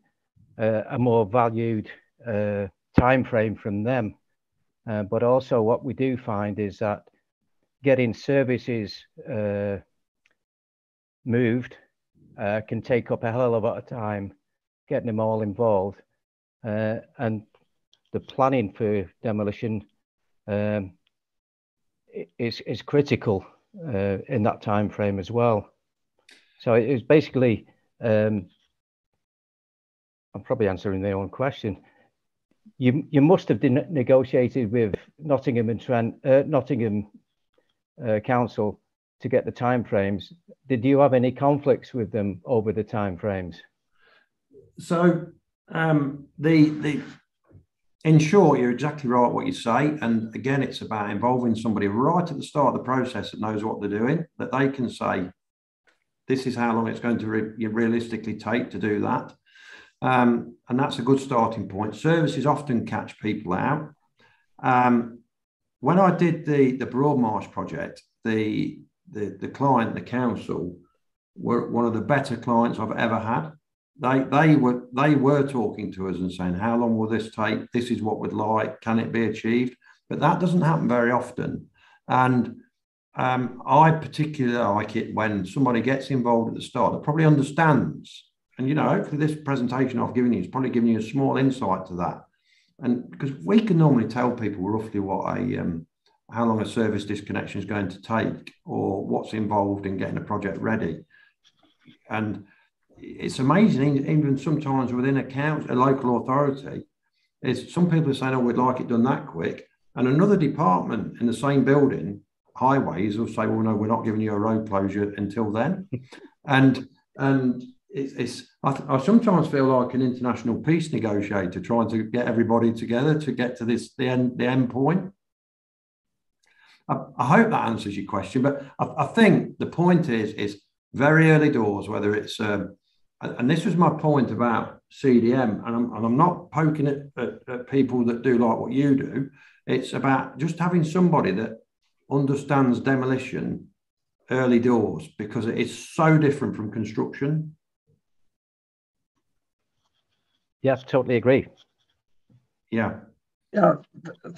uh, a more valued uh, time frame from them. Uh, but also, what we do find is that getting services uh, moved uh, can take up a hell of a lot of time, getting them all involved, uh, and the planning for demolition um, is is critical in that time frame as well. So it was basically um, I'm probably answering their own question. You you must have negotiated with Nottingham and Trent, uh, Nottingham uh, Council to get the timeframes. Did you have any conflicts with them over the timeframes? So um, the the in short, you're exactly right what you say. And again, it's about involving somebody right at the start of the process that knows what they're doing, that they can say, this is how long it's going to re- realistically take to do that. Um, and that's a good starting point. Services often catch people out. Um, when I did the, the Broadmarsh project, the, the, the client, the council, were one of the better clients I've ever had. They, they were they were talking to us and saying, how long will this take? This is what we'd like. Can it be achieved? But that doesn't happen very often. And um, I particularly like it when somebody gets involved at the start that probably understands and you know, hopefully this presentation I've given you is probably giving you a small insight to that. And because we can normally tell people roughly what a um, how long a service disconnection is going to take or what's involved in getting a project ready. And it's amazing, even sometimes within a council, a local authority, is some people are saying, oh, we'd like it done that quick. And another department in the same building, highways, will say, well, no, we're not giving you a road closure until then. and and it's, it's I, I, sometimes feel like an international peace negotiator trying to get everybody together to get to this the end the end point. I, I hope that answers your question, but I, I, think the point is is very early doors, whether it's um, and this was my point about CDM, and I'm, and I'm not poking at, at, at people that do like what you do. It's about just having somebody that understands demolition early doors because it is so different from construction. Yes, totally agree. Yeah. Yeah,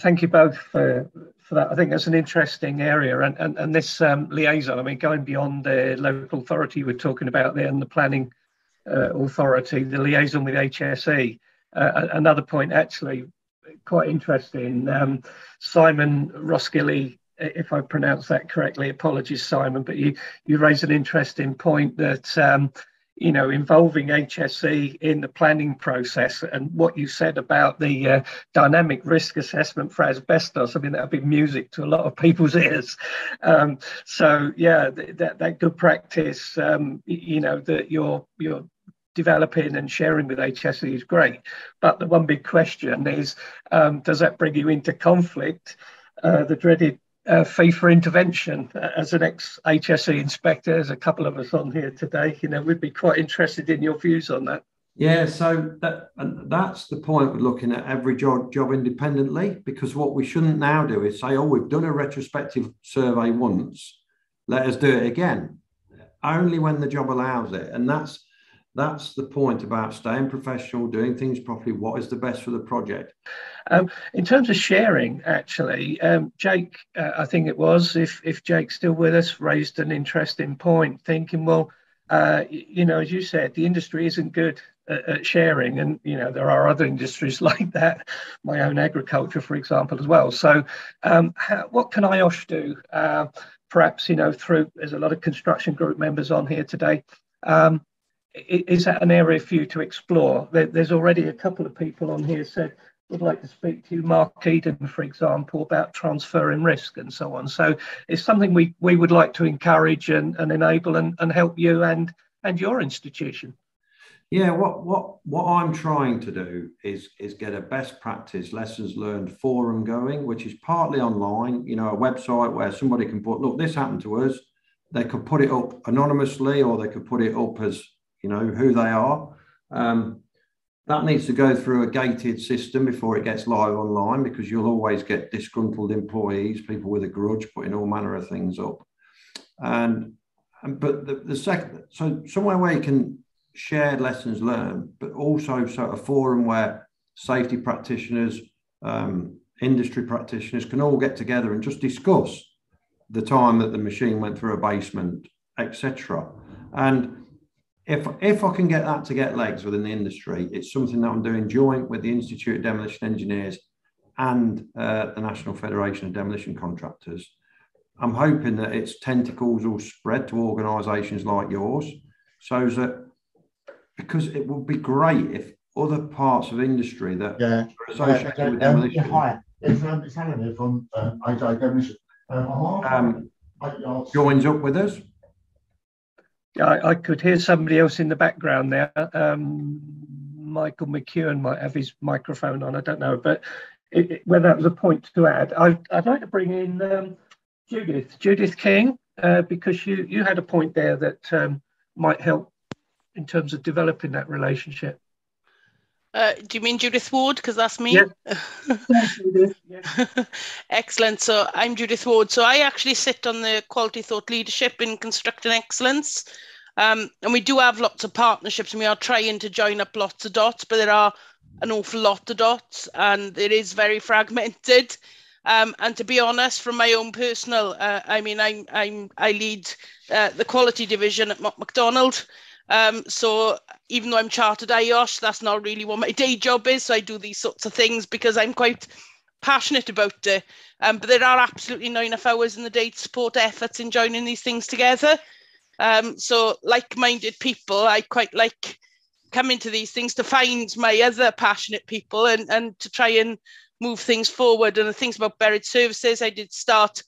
thank you both for, for that. I think that's an interesting area, and and, and this um, liaison. I mean, going beyond the local authority we're talking about there, and the planning uh, authority, the liaison with HSE. Uh, another point, actually, quite interesting. Um, Simon Roskilly, if I pronounce that correctly, apologies, Simon, but you you raise an interesting point that. Um, you know, involving HSE in the planning process and what you said about the uh, dynamic risk assessment for asbestos. I mean, that would be music to a lot of people's ears. Um, so, yeah, that, that good practice, um, you know, that you're, you're developing and sharing with HSE is great. But the one big question is, um, does that bring you into conflict? Uh, the dreaded uh, fee for intervention. Uh, as an ex HSE inspector, there's a couple of us on here today. You know, we'd be quite interested in your views on that. Yeah, so that that's the point we're looking at every job job independently because what we shouldn't now do is say, oh, we've done a retrospective survey once, let us do it again. Only when the job allows it, and that's that's the point about staying professional, doing things properly. What is the best for the project? Um, in terms of sharing, actually, um, Jake, uh, I think it was, if if Jake's still with us, raised an interesting point, thinking, well, uh, you know, as you said, the industry isn't good at, at, sharing, and you know, there are other industries like that. My own agriculture, for example, as well. So, um, how, what can IOSH do? Uh, perhaps you know, through there's a lot of construction group members on here today. Um, is that an area for you to explore? There's already a couple of people on here said would like to speak to you, Mark Eden, for example, about transferring risk and so on. So it's something we, we would like to encourage and, and enable and, and help you and, and your institution. Yeah, what what what I'm trying to do is is get a best practice lessons learned forum going, which is partly online, you know, a website where somebody can put, look, this happened to us. They could put it up anonymously or they could put it up as, you know, who they are. Um, that needs to go through a gated system before it gets live online because you'll always get disgruntled employees, people with a grudge putting all manner of things up. And, and but the, the second, so somewhere where you can share lessons learned, but also so a forum where safety practitioners, um, industry practitioners can all get together and just discuss the time that the machine went through a basement, etc. And if if I can get that to get legs within the industry, it's something that I'm doing joint with the Institute of Demolition Engineers and uh, the National Federation of Demolition Contractors. I'm hoping that its tentacles will spread to organisations like yours, so that because it would be great if other parts of industry that yeah. are associated uh, with demolition. Um, yeah, hi, it's um, it's Alan here from uh, IJ Demolition. Um, um, joins up with us. I, I, could hear somebody else in the background there. Um, Michael McEwen might have his microphone on. I don't know, but it, it, whether that was a point to add, I, would like to bring in um, Judith, Judith King, uh, because you you had a point there that um, might help in terms of developing that relationship. Uh, do you mean Judith Ward? Because that's me. Yeah. Excellent. So I'm Judith Ward. So I actually sit on the Quality Thought Leadership in Constructing Excellence. Um, and we do have lots of partnerships and we are trying to join up lots of dots, but there are an awful lot of dots and it is very fragmented. Um, and to be honest, from my own personal, uh, I mean, I'm, I'm, I lead uh, the quality division at Mott MacDonald. Um, so even though I'm chartered IOSH, that's not really what my day job is. So I do these sorts of things because I'm quite passionate about it. Um, but there are absolutely not enough hours in the day to support efforts in joining these things together. Um, so like-minded people, I quite like coming to these things to find my other passionate people and, and to try and move things forward. And the things about buried services, I did start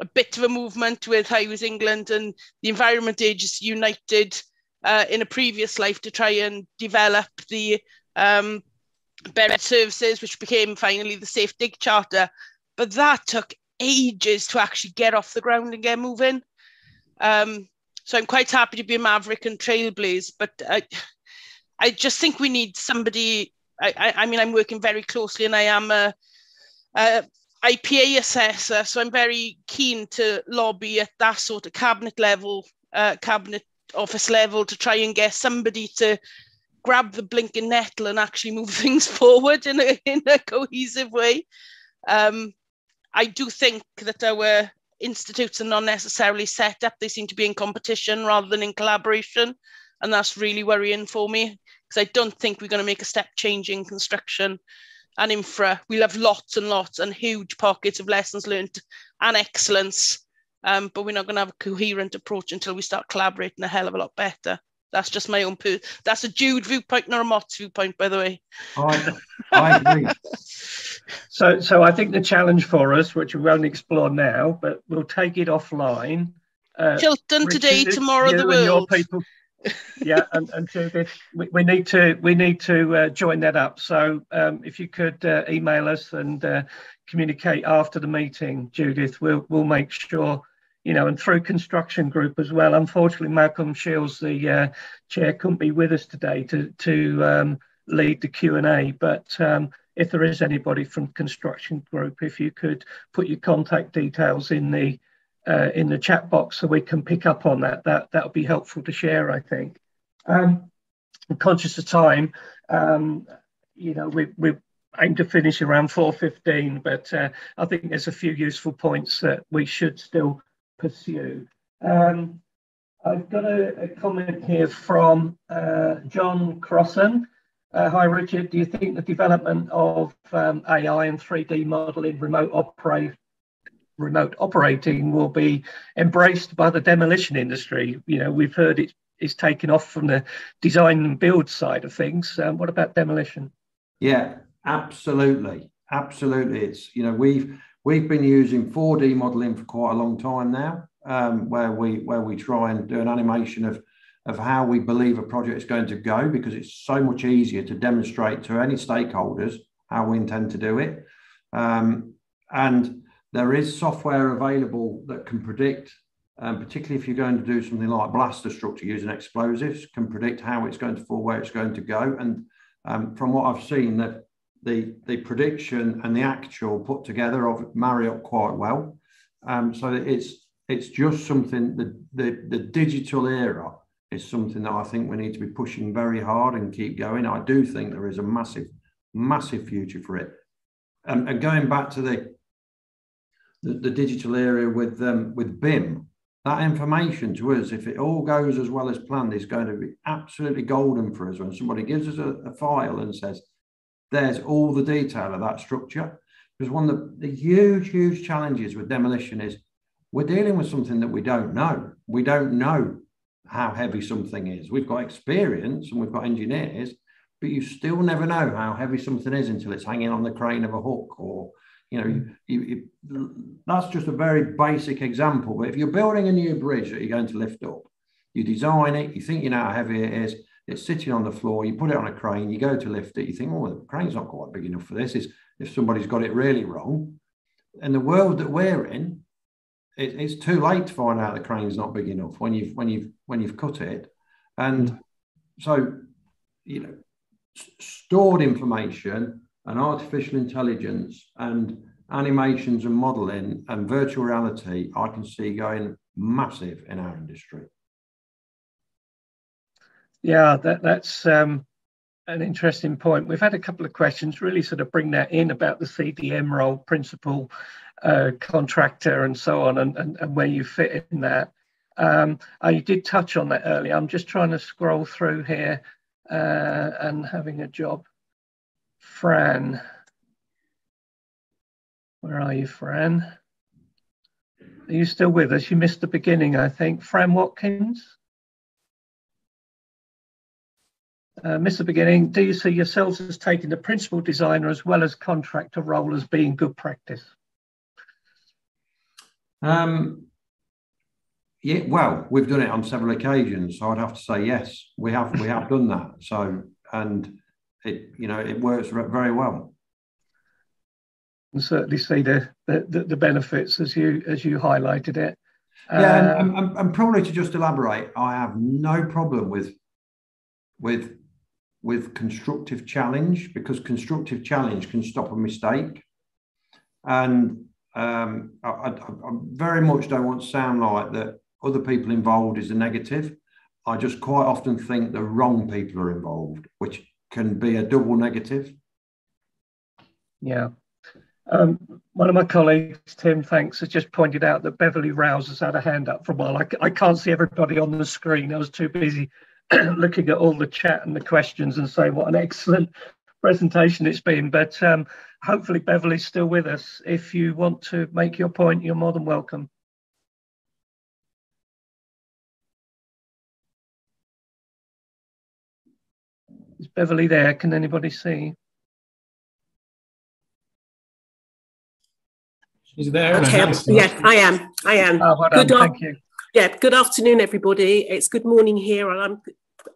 a bit of a movement with Highways England and the Environment Agency United uh, in a previous life to try and develop the um, buried services, which became finally the Safe Dig Charter. But that took ages to actually get off the ground and get moving. Um, so I'm quite happy to be a maverick and trailblaze, but I, I just think we need somebody. I, I, I mean, I'm working very closely, and I am a, a IPA assessor, so I'm very keen to lobby at that sort of cabinet level, uh, cabinet office level to try and get somebody to grab the blinking nettle and actually move things forward in a, in a cohesive way. Um, I do think that our institutes are not necessarily set up. They seem to be in competition rather than in collaboration. And that's really worrying for me because I don't think we're going to make a step change in construction and infra. We'll have lots and lots and huge pockets of lessons learned and excellence um, but we're not going to have a coherent approach until we start collaborating a hell of a lot better. That's just my own. Per- that's a Jude viewpoint, not a Mott's viewpoint, by the way. I, I agree. so, so I think the challenge for us, which we won't explore now, but we'll take it offline. Uh, Chiltern today, tomorrow the world. people, yeah, and, and Judith, we, we, need to we need to uh, join that up. So um, if you could uh, email us and uh, communicate after the meeting, Judith, we'll we'll make sure you know, and through construction group as well. Unfortunately, Malcolm Shields, the uh, chair, couldn't be with us today to to um, lead the Q and A. But um, if there is anybody from construction group, if you could put your contact details in the uh, in the chat box so we can pick up on that, that that would be helpful to share. I think. Um, conscious of time, um, you know, we, we aim to finish around 4.15, but uh, I think there's a few useful points that we should still pursue. Um, I've got a, a, comment here from uh, John Crossan. Uh, hi, Richard. Do you think the development of um, AI and 3D modeling remote operate remote operating will be embraced by the demolition industry? You know, we've heard it's, it's taken off from the design and build side of things. Um, what about demolition? Yeah, absolutely, absolutely. It's you know we've we've been using 4D modeling for quite a long time now, um, where we where we try and do an animation of of how we believe a project is going to go because it's so much easier to demonstrate to any stakeholders how we intend to do it. Um, and there is software available that can predict, um, particularly if you're going to do something like blaster structure using explosives, can predict how it's going to fall, where it's going to go. And um, from what I've seen, that the the prediction and the actual put together of marry up quite well. Um, so it's it's just something the, the the digital era is something that I think we need to be pushing very hard and keep going. I do think there is a massive, massive future for it. And, and going back to the, the, the digital area with um, with BIM, that information to us, if it all goes as well as planned, is going to be absolutely golden for us when somebody gives us a, a file and says, there's all the detail of that structure. Because one of the, the huge, huge challenges with demolition is we're dealing with something that we don't know. We don't know how heavy something is. We've got experience and we've got engineers, but you still never know how heavy something is until it's hanging on the crane of a hook or you know you, you, that's just a very basic example but if you're building a new bridge that you're going to lift up you design it you think you know how heavy it is it's sitting on the floor you put it on a crane you go to lift it you think oh the crane's not quite big enough for this. Is if somebody's got it really wrong. In the world that we're in it, it's too late to find out the crane's not big enough when you've when you've when you've cut it, and mm. so you know stored information and artificial intelligence and animations and modeling and virtual reality, I can see going massive in our industry. Yeah, that, that's um, an interesting point. We've had a couple of questions really sort of bring that in about the CDM role principal uh, contractor and so on, and, and, and, where you fit in that. Um, I did touch on that earlier. I'm just trying to scroll through here uh, and having a job. Fran, where are you, Fran? Are you still with us? You missed the beginning, I think. Fran Watkins? Uh, missed the beginning. Do you see yourselves as taking the principal designer as well as contractor role as being good practice? Um, yeah, well, we've done it on several occasions, so I'd have to say yes, we have we have done that. So, and it you know it works very well. And certainly see the, the the benefits as you as you highlighted it. Yeah, and, and, and probably to just elaborate, I have no problem with with with constructive challenge because constructive challenge can stop a mistake. And um, I, I, I, very much don't want to sound like that other people involved is a negative. I just quite often think the wrong people are involved, which can be a double negative. Yeah. Um, one of my colleagues, Tim, thanks, has just pointed out that Beverly Rouse has had a hand up for a while. I, I can't see everybody on the screen. I was too busy looking at all the chat and the questions and say what an excellent presentation it's been. But um, hopefully Beverly's still with us. If you want to make your point, you're more than welcome. Is Beverly there? Can anybody see? She's there. Okay, yes, I am. I am. Oh, well good Thank you. Yeah, good afternoon, everybody. It's good morning here, and I'm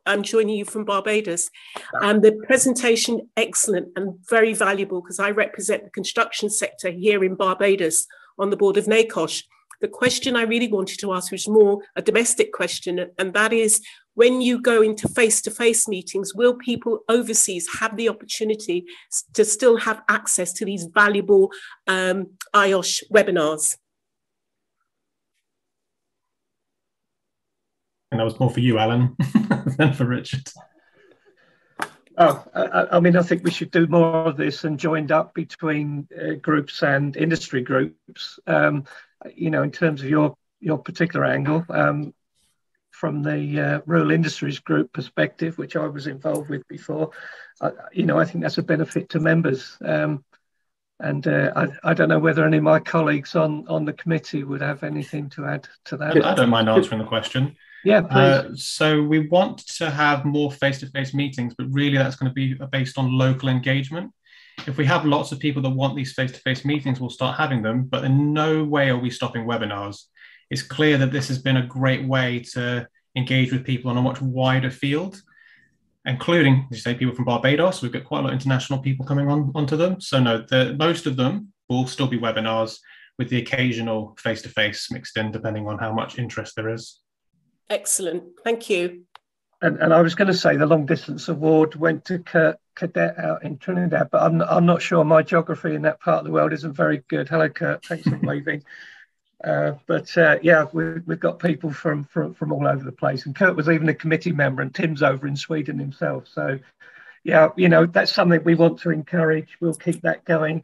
I'm joining you from Barbados. And the presentation, excellent and very valuable because I represent the construction sector here in Barbados on the board of NACOSH. The question I really wanted to ask was more a domestic question, and that is when you go into face to face meetings, will people overseas have the opportunity to still have access to these valuable um, IOSH webinars? And that was more for you, Alan, than for Richard. Oh, I, I, mean, I think we should do more of this and joined up between uh, groups and industry groups. Um, you know, in terms of your your particular angle, um, from the uh, rural industries group perspective, which I was involved with before, you know, I think that's a benefit to members. Um, and uh, I, I, don't know whether any of my colleagues on, on the committee would have anything to add to that. I don't mind answering the question. Yeah, uh, so we want to have more face-to-face meetings, but really that's going to be based on local engagement. If we have lots of people that want these face-to-face meetings, we'll start having them, but in no way are we stopping webinars. It's clear that this has been a great way to engage with people on a much wider field including, as you say, people from Barbados. We've got quite a lot of international people coming on onto them. So no, the, most of them will still be webinars with the occasional face-to-face mixed in, depending on how much interest there is. Excellent, thank you. And, and I was going to say the long distance award went to Kurt Cadet out in Trinidad, but I'm, I'm not sure my geography in that part of the world isn't very good. Hello, Kurt. Thanks for waving. Uh, but uh, yeah, we, have got people from, from from all over the place, and Kurt was even a committee member, and Tim's over in Sweden himself. So yeah, you know that's something we want to encourage. We'll keep that going.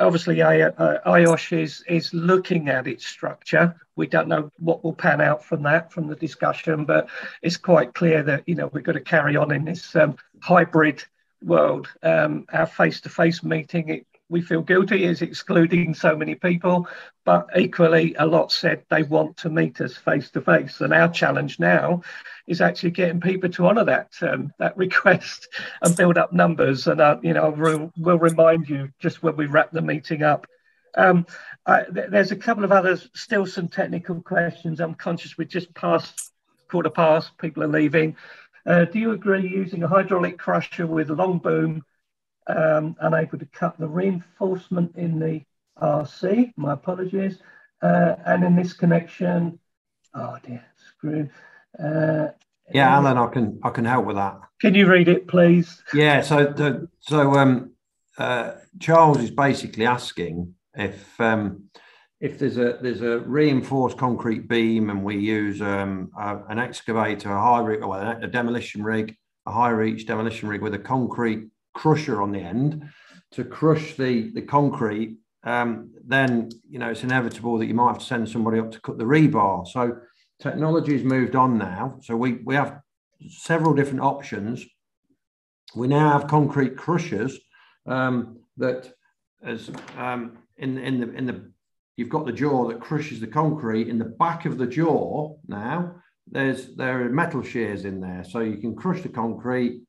Obviously, uh, IOSH is is looking at its structure. We don't know what will pan out from that from the discussion, but it's quite clear that you know we've got to carry on in this um, hybrid world. Um, our face-to-face meeting it we feel guilty is excluding so many people, but equally, a lot said they want to meet us face to face. And our challenge now is actually getting people to honour that um, that request and build up numbers. And uh, you know, we'll, we'll, remind you just when we wrap the meeting up. Um, th- there's a couple of others, still some technical questions. I'm conscious we just passed quarter past, people are leaving. Uh, do you agree using a hydraulic crusher with long boom um, unable to cut the reinforcement in the RC. My apologies. Uh, and in this connection, oh dear, screw. Uh, yeah, Alan, I can I can help with that. Can you read it, please? Yeah. So the, so um, uh, Charles is basically asking if um, if there's a there's a reinforced concrete beam and we use um, a, an excavator, a high rig, well, a demolition rig, a high reach demolition rig with a concrete crusher on the end to crush the, the concrete, um, then you know it's inevitable that you might have to send somebody up to cut the rebar. So technology has moved on now. So we, we have several different options. We now have concrete crushers um, that as um, in, in the in the you've got the jaw that crushes the concrete in the back of the jaw now there's there are metal shears in there so you can crush the concrete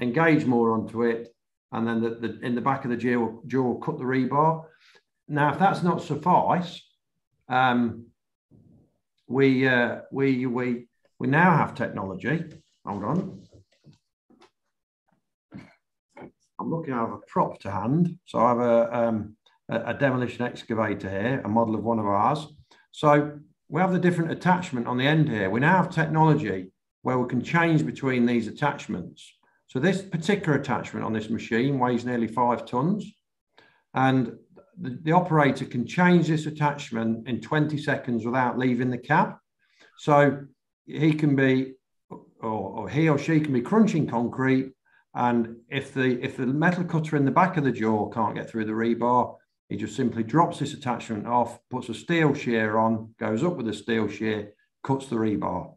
engage more onto it, and then the, the, in the back of the jaw, jaw cut the rebar. Now, if that's not suffice, um, we, uh, we, we, we now have technology. Hold on. I'm looking, I have a prop to hand. So I have a, um, a, a demolition excavator here, a model of one of ours. So we have the different attachment on the end here. We now have technology where we can change between these attachments. So this particular attachment on this machine weighs nearly five tons. And the, the, operator can change this attachment in 20 seconds without leaving the cab. So he can be, or, or he or she can be crunching concrete. And if the, if the metal cutter in the back of the jaw can't get through the rebar, he just simply drops this attachment off, puts a steel shear on, goes up with a steel shear, cuts the rebar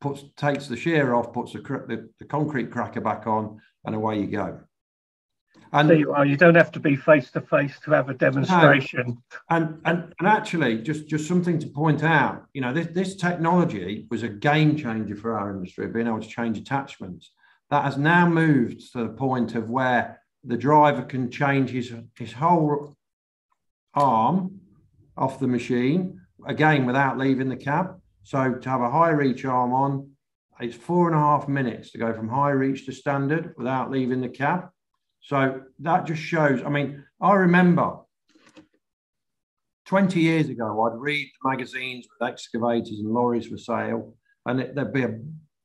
puts takes the shear off, puts the, the, the concrete cracker back on, and away you go. And there you, are, you don't have to be face to face to have a demonstration. No. And, and and actually, just just something to point out. You know, this this technology was a game changer for our industry, being able to change attachments. That has now moved to the point of where the driver can change his his whole arm off the machine again without leaving the cab. So to have a high reach arm on, it's four and a half minutes to go from high reach to standard without leaving the cab. So that just shows, I mean, I remember 20 years ago, I'd read magazines with excavators and lorries for sale, and it, there'd be a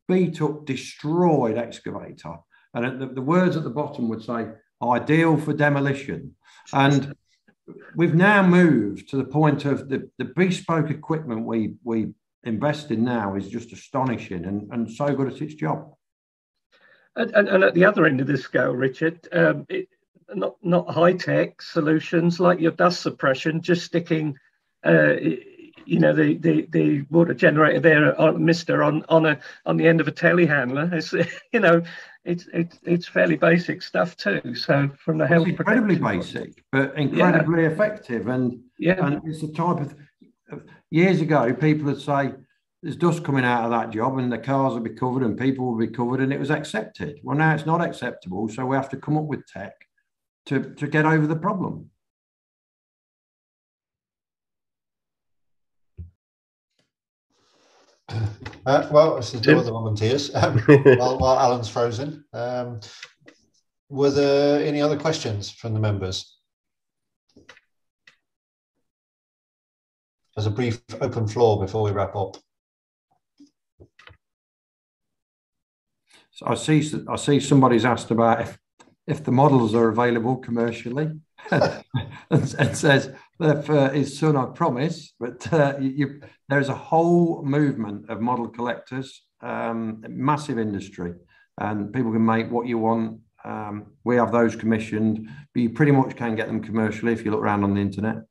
beat up, destroyed excavator. And the, the words at the bottom would say, ideal for demolition. And we've now moved to the point of the, the bespoke equipment we, we investing now is just astonishing and, and so good at its job. and, and, at the other end of the scale, Richard, um, it, not not high tech solutions like your dust suppression, just sticking, uh, you know, the, the, the water generator there, on, Mister, on on a on the end of a telehandler. It's you know, it's it's it's fairly basic stuff too. So from the health, it's incredibly basic, but incredibly yeah. effective, and yeah, and it's the type of years ago people would say there's dust coming out of that job and the cars will be covered and people will be covered and it was accepted. Well, now it's not acceptable. So we have to come up with tech to, to get over the problem. Uh, well, this is two other volunteers um, while, while Alan's frozen. Um, were there any other questions from the members? As a brief open floor before we wrap up. So I see I see somebody's asked about if if the models are available commercially, and, and, says that for I promise. But uh, you, there's a whole movement of model collectors, um, massive industry, and people can make what you want. Um, we have those commissioned, but you pretty much can get them commercially if you look around on the internet.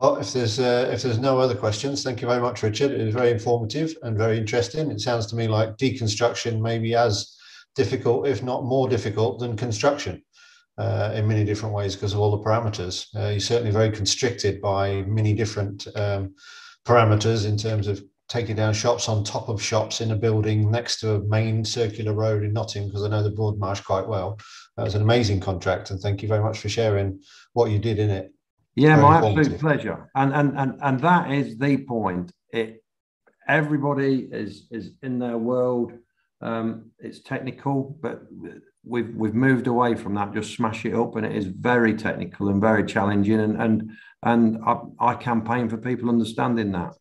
Well, if there's uh, if there's no other questions, thank you very much, Richard. It was very informative and very interesting. It sounds to me like deconstruction may be as difficult, if not more difficult, than construction uh, in many different ways because of all the parameters. Uh, you're certainly very constricted by many different um, parameters in terms of taking down shops on top of shops in a building next to a main circular road in Nottingham, because I know the Broadmarsh quite well. That was an amazing contract, and thank you very much for sharing what you did in it. Yeah, my absolute pleasure. And and and and that is the point. It everybody is is in their world. Um, it's technical, but we've we've moved away from that. Just smash it up, and it is very technical and very challenging. And and and I, I campaign for people understanding that.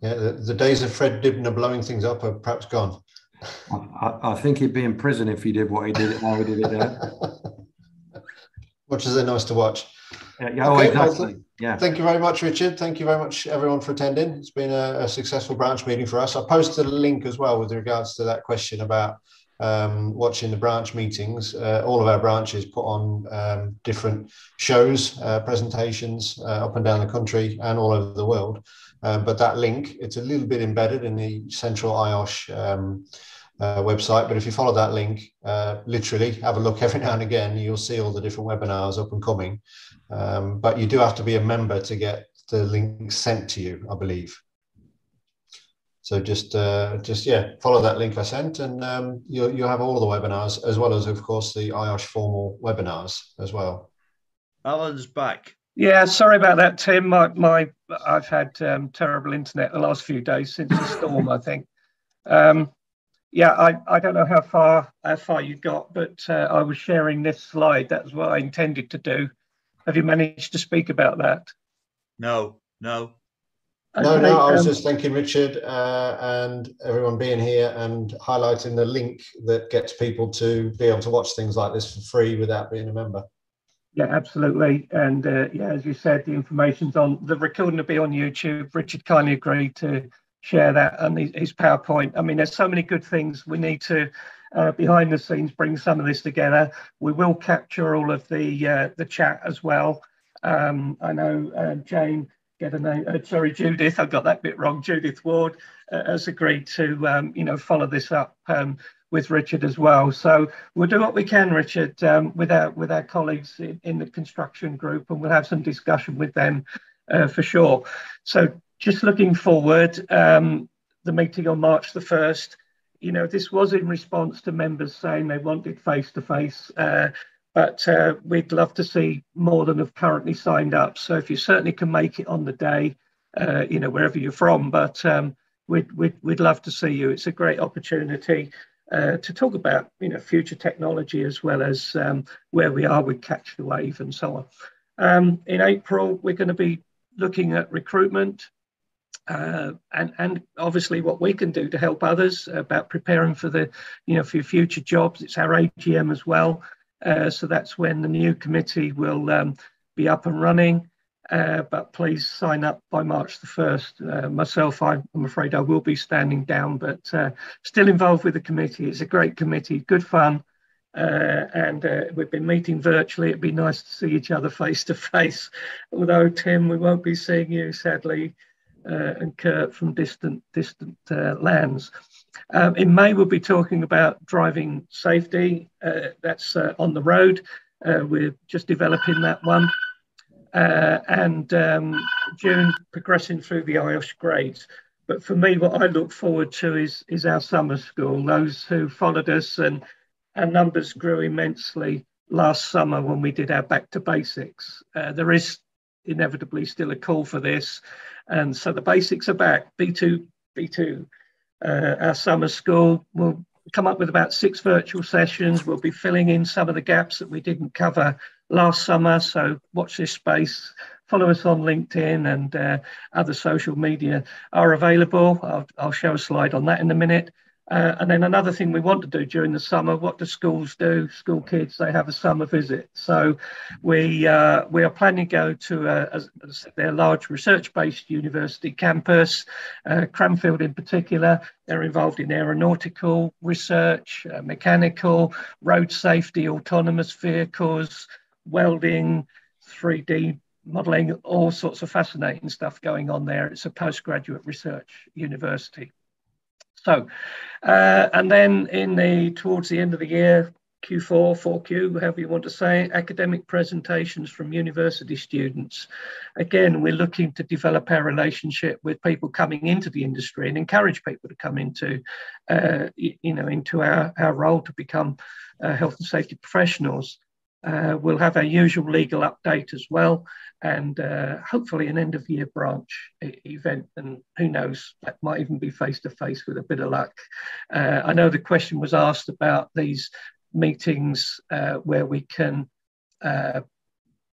Yeah, the, the days of Fred Dibnah blowing things up are perhaps gone. I, I, think he'd be in prison if he did what he did while he did it there. much as they're nice to watch. Yeah, yeah oh, okay, exactly. Well, yeah. Thank you very much, Richard. Thank you very much, everyone, for attending. It's been a, a successful branch meeting for us. I posted a link as well with regards to that question about um, watching the branch meetings. Uh, all of our branches put on um, different shows, uh, presentations uh, up and down the country and all over the world. Um, but that link, it's a little bit embedded in the central IOSH um, uh, website. But if you follow that link, uh, literally have a look every now and again, you'll see all the different webinars up and coming. Um, but you do have to be a member to get the link sent to you, I believe. So just, uh, just yeah, follow that link I sent, and um, you'll you'll have all the webinars as well as, of course, the IOSH formal webinars as well. Alan's back. Yeah, sorry about that, Tim. My, my I've had um, terrible internet the last few days since the storm. I think. Um, yeah, I, I don't know how far how far you got, but uh, I was sharing this slide. That's what I intended to do. Have you managed to speak about that? No, no. No, no, I was um, just thanking Richard uh, and everyone being here and highlighting the link that gets people to be able to watch things like this for free without being a member. Yeah, absolutely. And uh, yeah, as you said, the information's on the recording will be on YouTube. Richard kindly agreed to share that and his PowerPoint. I mean, there's so many good things we need to uh, behind the scenes bring some of this together. We will capture all of the uh, the chat as well. Um, I know uh, Jane get a name. Uh, sorry, Judith. I got that bit wrong. Judith Ward uh, has agreed to um, you know follow this up. Um, with Richard as well, so we'll do what we can, Richard, um, with our with our colleagues in, in, the construction group, and we'll have some discussion with them uh, for sure. So just looking forward, um, the meeting on March the 1st, you know, this was in response to members saying they wanted face to face, but uh, we'd love to see more than have currently signed up. So if you certainly can make it on the day, uh, you know, wherever you're from, but um, we'd, we'd, we'd love to see you. It's a great opportunity. Uh, to talk about you know future technology as well as um, where we are with catch the wave and so on. Um, in April, we're going to be looking at recruitment, uh, and and obviously what we can do to help others about preparing for the you know for your future jobs. It's our AGM as well, uh, so that's when the new committee will um, be up and running. Uh, but please sign up by March the 1st. Uh, myself, I'm, I'm, afraid I will be standing down, but uh, still involved with the committee. It's a great committee, good fun. Uh, and uh, we've been meeting virtually. It'd be nice to see each other face to face. Although, Tim, we won't be seeing you, sadly, uh, and Kurt from distant, distant lands. Um, in May, we'll be talking about driving safety. that's on the road. we're just developing that one uh, and um, June progressing through the IOSH grades. But for me, what I look forward to is, is our summer school, those who followed us, and our numbers grew immensely last summer when we did our back to basics. Uh, there is inevitably still a call for this. And so the basics are back, B2, B2. Uh, our summer school will come up with about six virtual sessions. We'll be filling in some of the gaps that we didn't cover last summer. So watch this space. Follow us on LinkedIn and uh, other social media are available. I'll, I'll, show a slide on that in a minute. Uh, and then another thing we want to do during the summer, what do schools do? School kids, they have a summer visit. So we uh, we are planning to go to a, a, their large research-based university campus, uh, Cranfield in particular. They're involved in aeronautical research, uh, mechanical, road safety, autonomous vehicles, welding, 3D modeling, all sorts of fascinating stuff going on there. It's a postgraduate research university. So, uh, and then in the towards the end of the year, Q4, 4Q, however you want to say, academic presentations from university students. Again, we're looking to develop our relationship with people coming into the industry and encourage people to come into, uh, you know, into our, our role to become uh, health and safety professionals. Uh, we'll have our usual legal update as well, and uh, hopefully an end of year branch event. And who knows, that might even be face to face with a bit of luck. Uh, I know the question was asked about these meetings uh, where we can uh,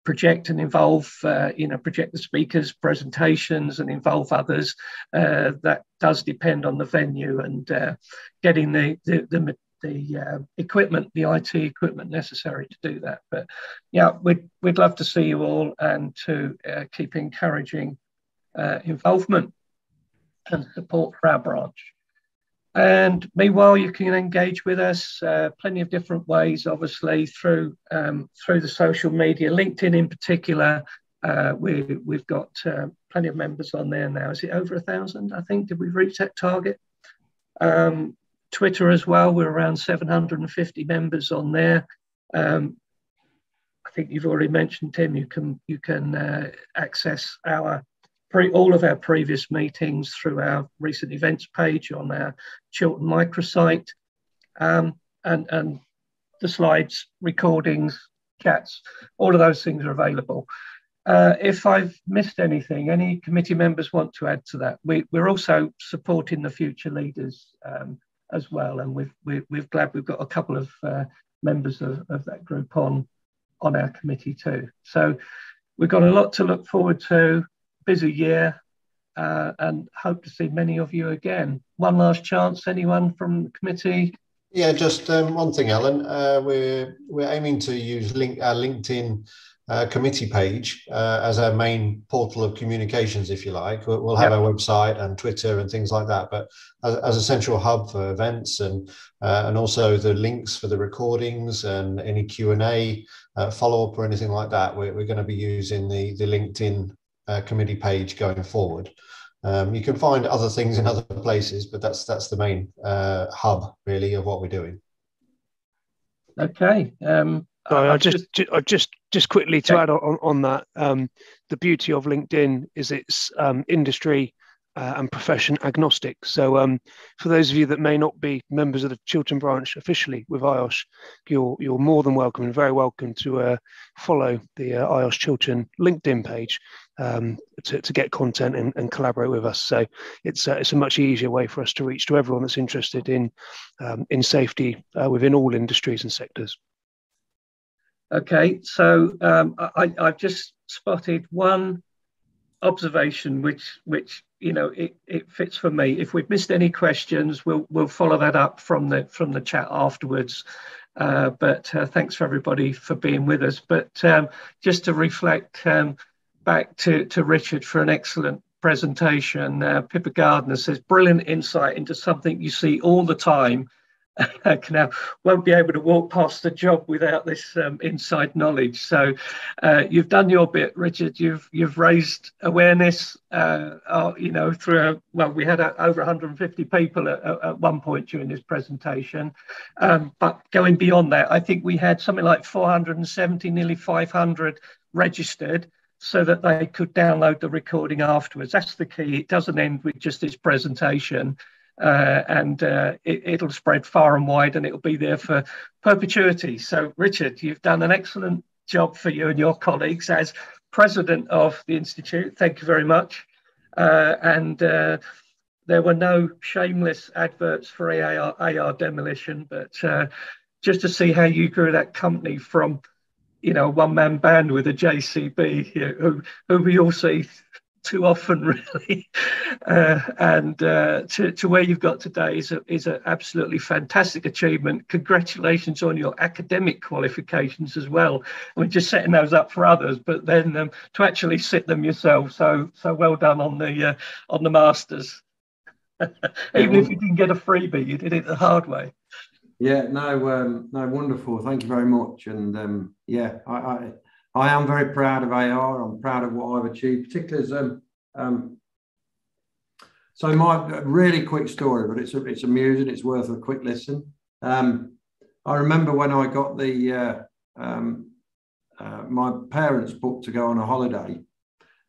project and involve, uh, you know, project the speakers' presentations and involve others. that does depend on the venue and getting the, the, the the uh, equipment, the IT equipment necessary to do that. But yeah, we'd, we'd love to see you all and to uh, keep encouraging uh, involvement and support for our branch. And meanwhile, you can engage with us uh, plenty of different ways, obviously through um, through the social media, LinkedIn in particular. Uh, we, we've got uh, plenty of members on there now. Is it over a thousand? I think. Did we reach that target? Um, Twitter as well. We're around 750 members on there. Um, I think you've already mentioned Tim. You can you can uh, access our pre, all of our previous meetings through our recent events page on our Chiltern microsite, um, and and the slides, recordings, chats, all of those things are available. Uh, if I've missed anything, any committee members want to add to that? We, are also supporting the future leaders um, as well. And we've, we're, we're glad we've got a couple of uh, members of, of that group on, on our committee too. So we've got a lot to look forward to, busy year, uh, and hope to see many of you again. One last chance, anyone from the committee? Yeah, just um, one thing, Alan. Uh, we're we're aiming to use link, our LinkedIn uh, committee page uh, as our main portal of communications, if you like. We'll, we'll have yep. our website and Twitter and things like that, but as, as a central hub for events and uh, and also the links for the recordings and any Q and A uh, follow up or anything like that, we're, we're going to be using the the LinkedIn uh, committee page going forward. Um, you can find other things in other places, but that's that's the main uh, hub really of what we're doing. Okay. Um, Sorry, I just, just, just, just quickly to add on, on that, um, the beauty of LinkedIn is it's um, industry uh, and profession agnostic. So, um, for those of you that may not be members of the Chiltern branch officially with IOSH, you're you're more than welcome and very welcome to uh, follow the uh, IOSH Chiltern LinkedIn page um, to, to get content and, and collaborate with us. So, it's uh, it's a much easier way for us to reach to everyone that's interested in um, in safety uh, within all industries and sectors. Okay, so um, I, I've just spotted one observation which which you know it, it fits for me if we've missed any questions we'll we'll follow that up from the from the chat afterwards uh, but uh, thanks for everybody for being with us but um, just to reflect um, back to, to Richard for an excellent presentation. Uh, Pippa Gardner says, brilliant insight into something you see all the time now won't be able to walk past the job without this um, inside knowledge. So uh, you've done your bit, Richard. You've you've raised awareness. Uh, uh, you know, through a, well, we had a, over 150 people at, at, one point during this presentation. Um, but going beyond that, I think we had something like 470, nearly 500 registered so that they could download the recording afterwards. That's the key. It doesn't end with just this presentation uh, and uh, it, will spread far and wide and it'll be there for perpetuity. So, Richard, you've done an excellent job for you and your colleagues as president of the Institute. Thank you very much. Uh, and uh, there were no shameless adverts for AR, AR demolition, but uh, just to see how you grew that company from you know, one man band with a JCB, you know, who, who we all see too often, really. Uh, and uh, to, to where you've got today is, is an absolutely fantastic achievement. Congratulations on your academic qualifications as well. I mean, just setting those up for others, but then um, to actually sit them yourself. So, so well done on the uh, on the masters. Even if you didn't get a freebie, you did it the hard way. Yeah, no, um, no, wonderful. Thank you very much. And um, yeah, I, I I am very proud of AR. I'm proud of what I've achieved, particularly as um, um so my really quick story, but it's it's amusing. It's worth a quick listen. Um, I remember when I got the uh, um, uh, my parents booked to go on a holiday,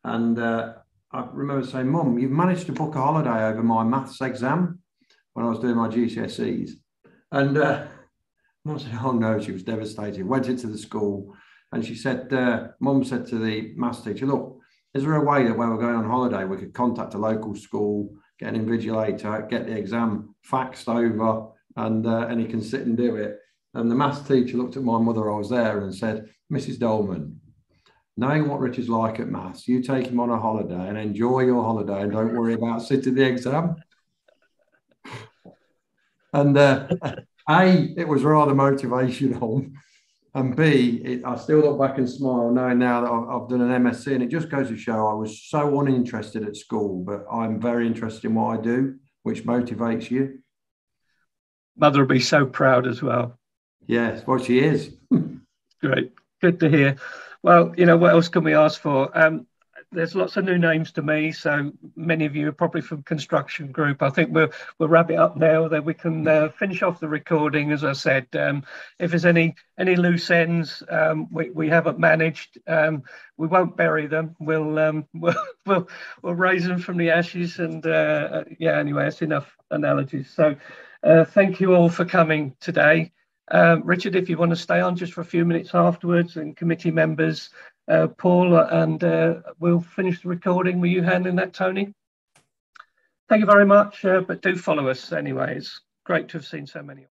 and uh, I remember saying, "Mum, you've managed to book a holiday over my maths exam when I was doing my GCSEs," and uh, Mum said, "Oh no," she was devastated. Went into the school and she said, uh, Mum said to the maths teacher, look, is there a way that when we're going on holiday, we could contact a local school, get an invigilator, get the exam faxed over, and uh, and he can sit and do it. And the maths teacher looked at my mother, I was there, and said, Mrs. Dolman, knowing what Richard's like at maths, you take him on a holiday and enjoy your holiday and don't worry about sitting the exam. and uh, A, it was rather motivational and B, it, I still look back and smile knowing now that I've, I've, done an MSc, and it just goes to show I was so uninterested at school, but I'm very interested in what I do, which motivates you. Mother will be so proud as well. Yes, well, she is. Great, good to hear. Well, you know, what else can we ask for? Um, there's lots of new names to me, so many of you are probably from construction group. I think we'll we'll wrap it up now. That we can uh, finish off the recording. As I said, um, if there's any any loose ends um, we we haven't managed, um, we won't bury them. We'll um, we'll, we'll we'll raise them from the ashes. And uh, uh, yeah, anyway, that's enough analogies. So uh, thank you all for coming today. Um, Richard, if you want to stay on just for a few minutes afterwards, and committee members, uh, Paul, and uh, we'll finish the recording. Were you handling that, Tony? Thank you very much, uh, but do follow us anyway. It's great to have seen so many.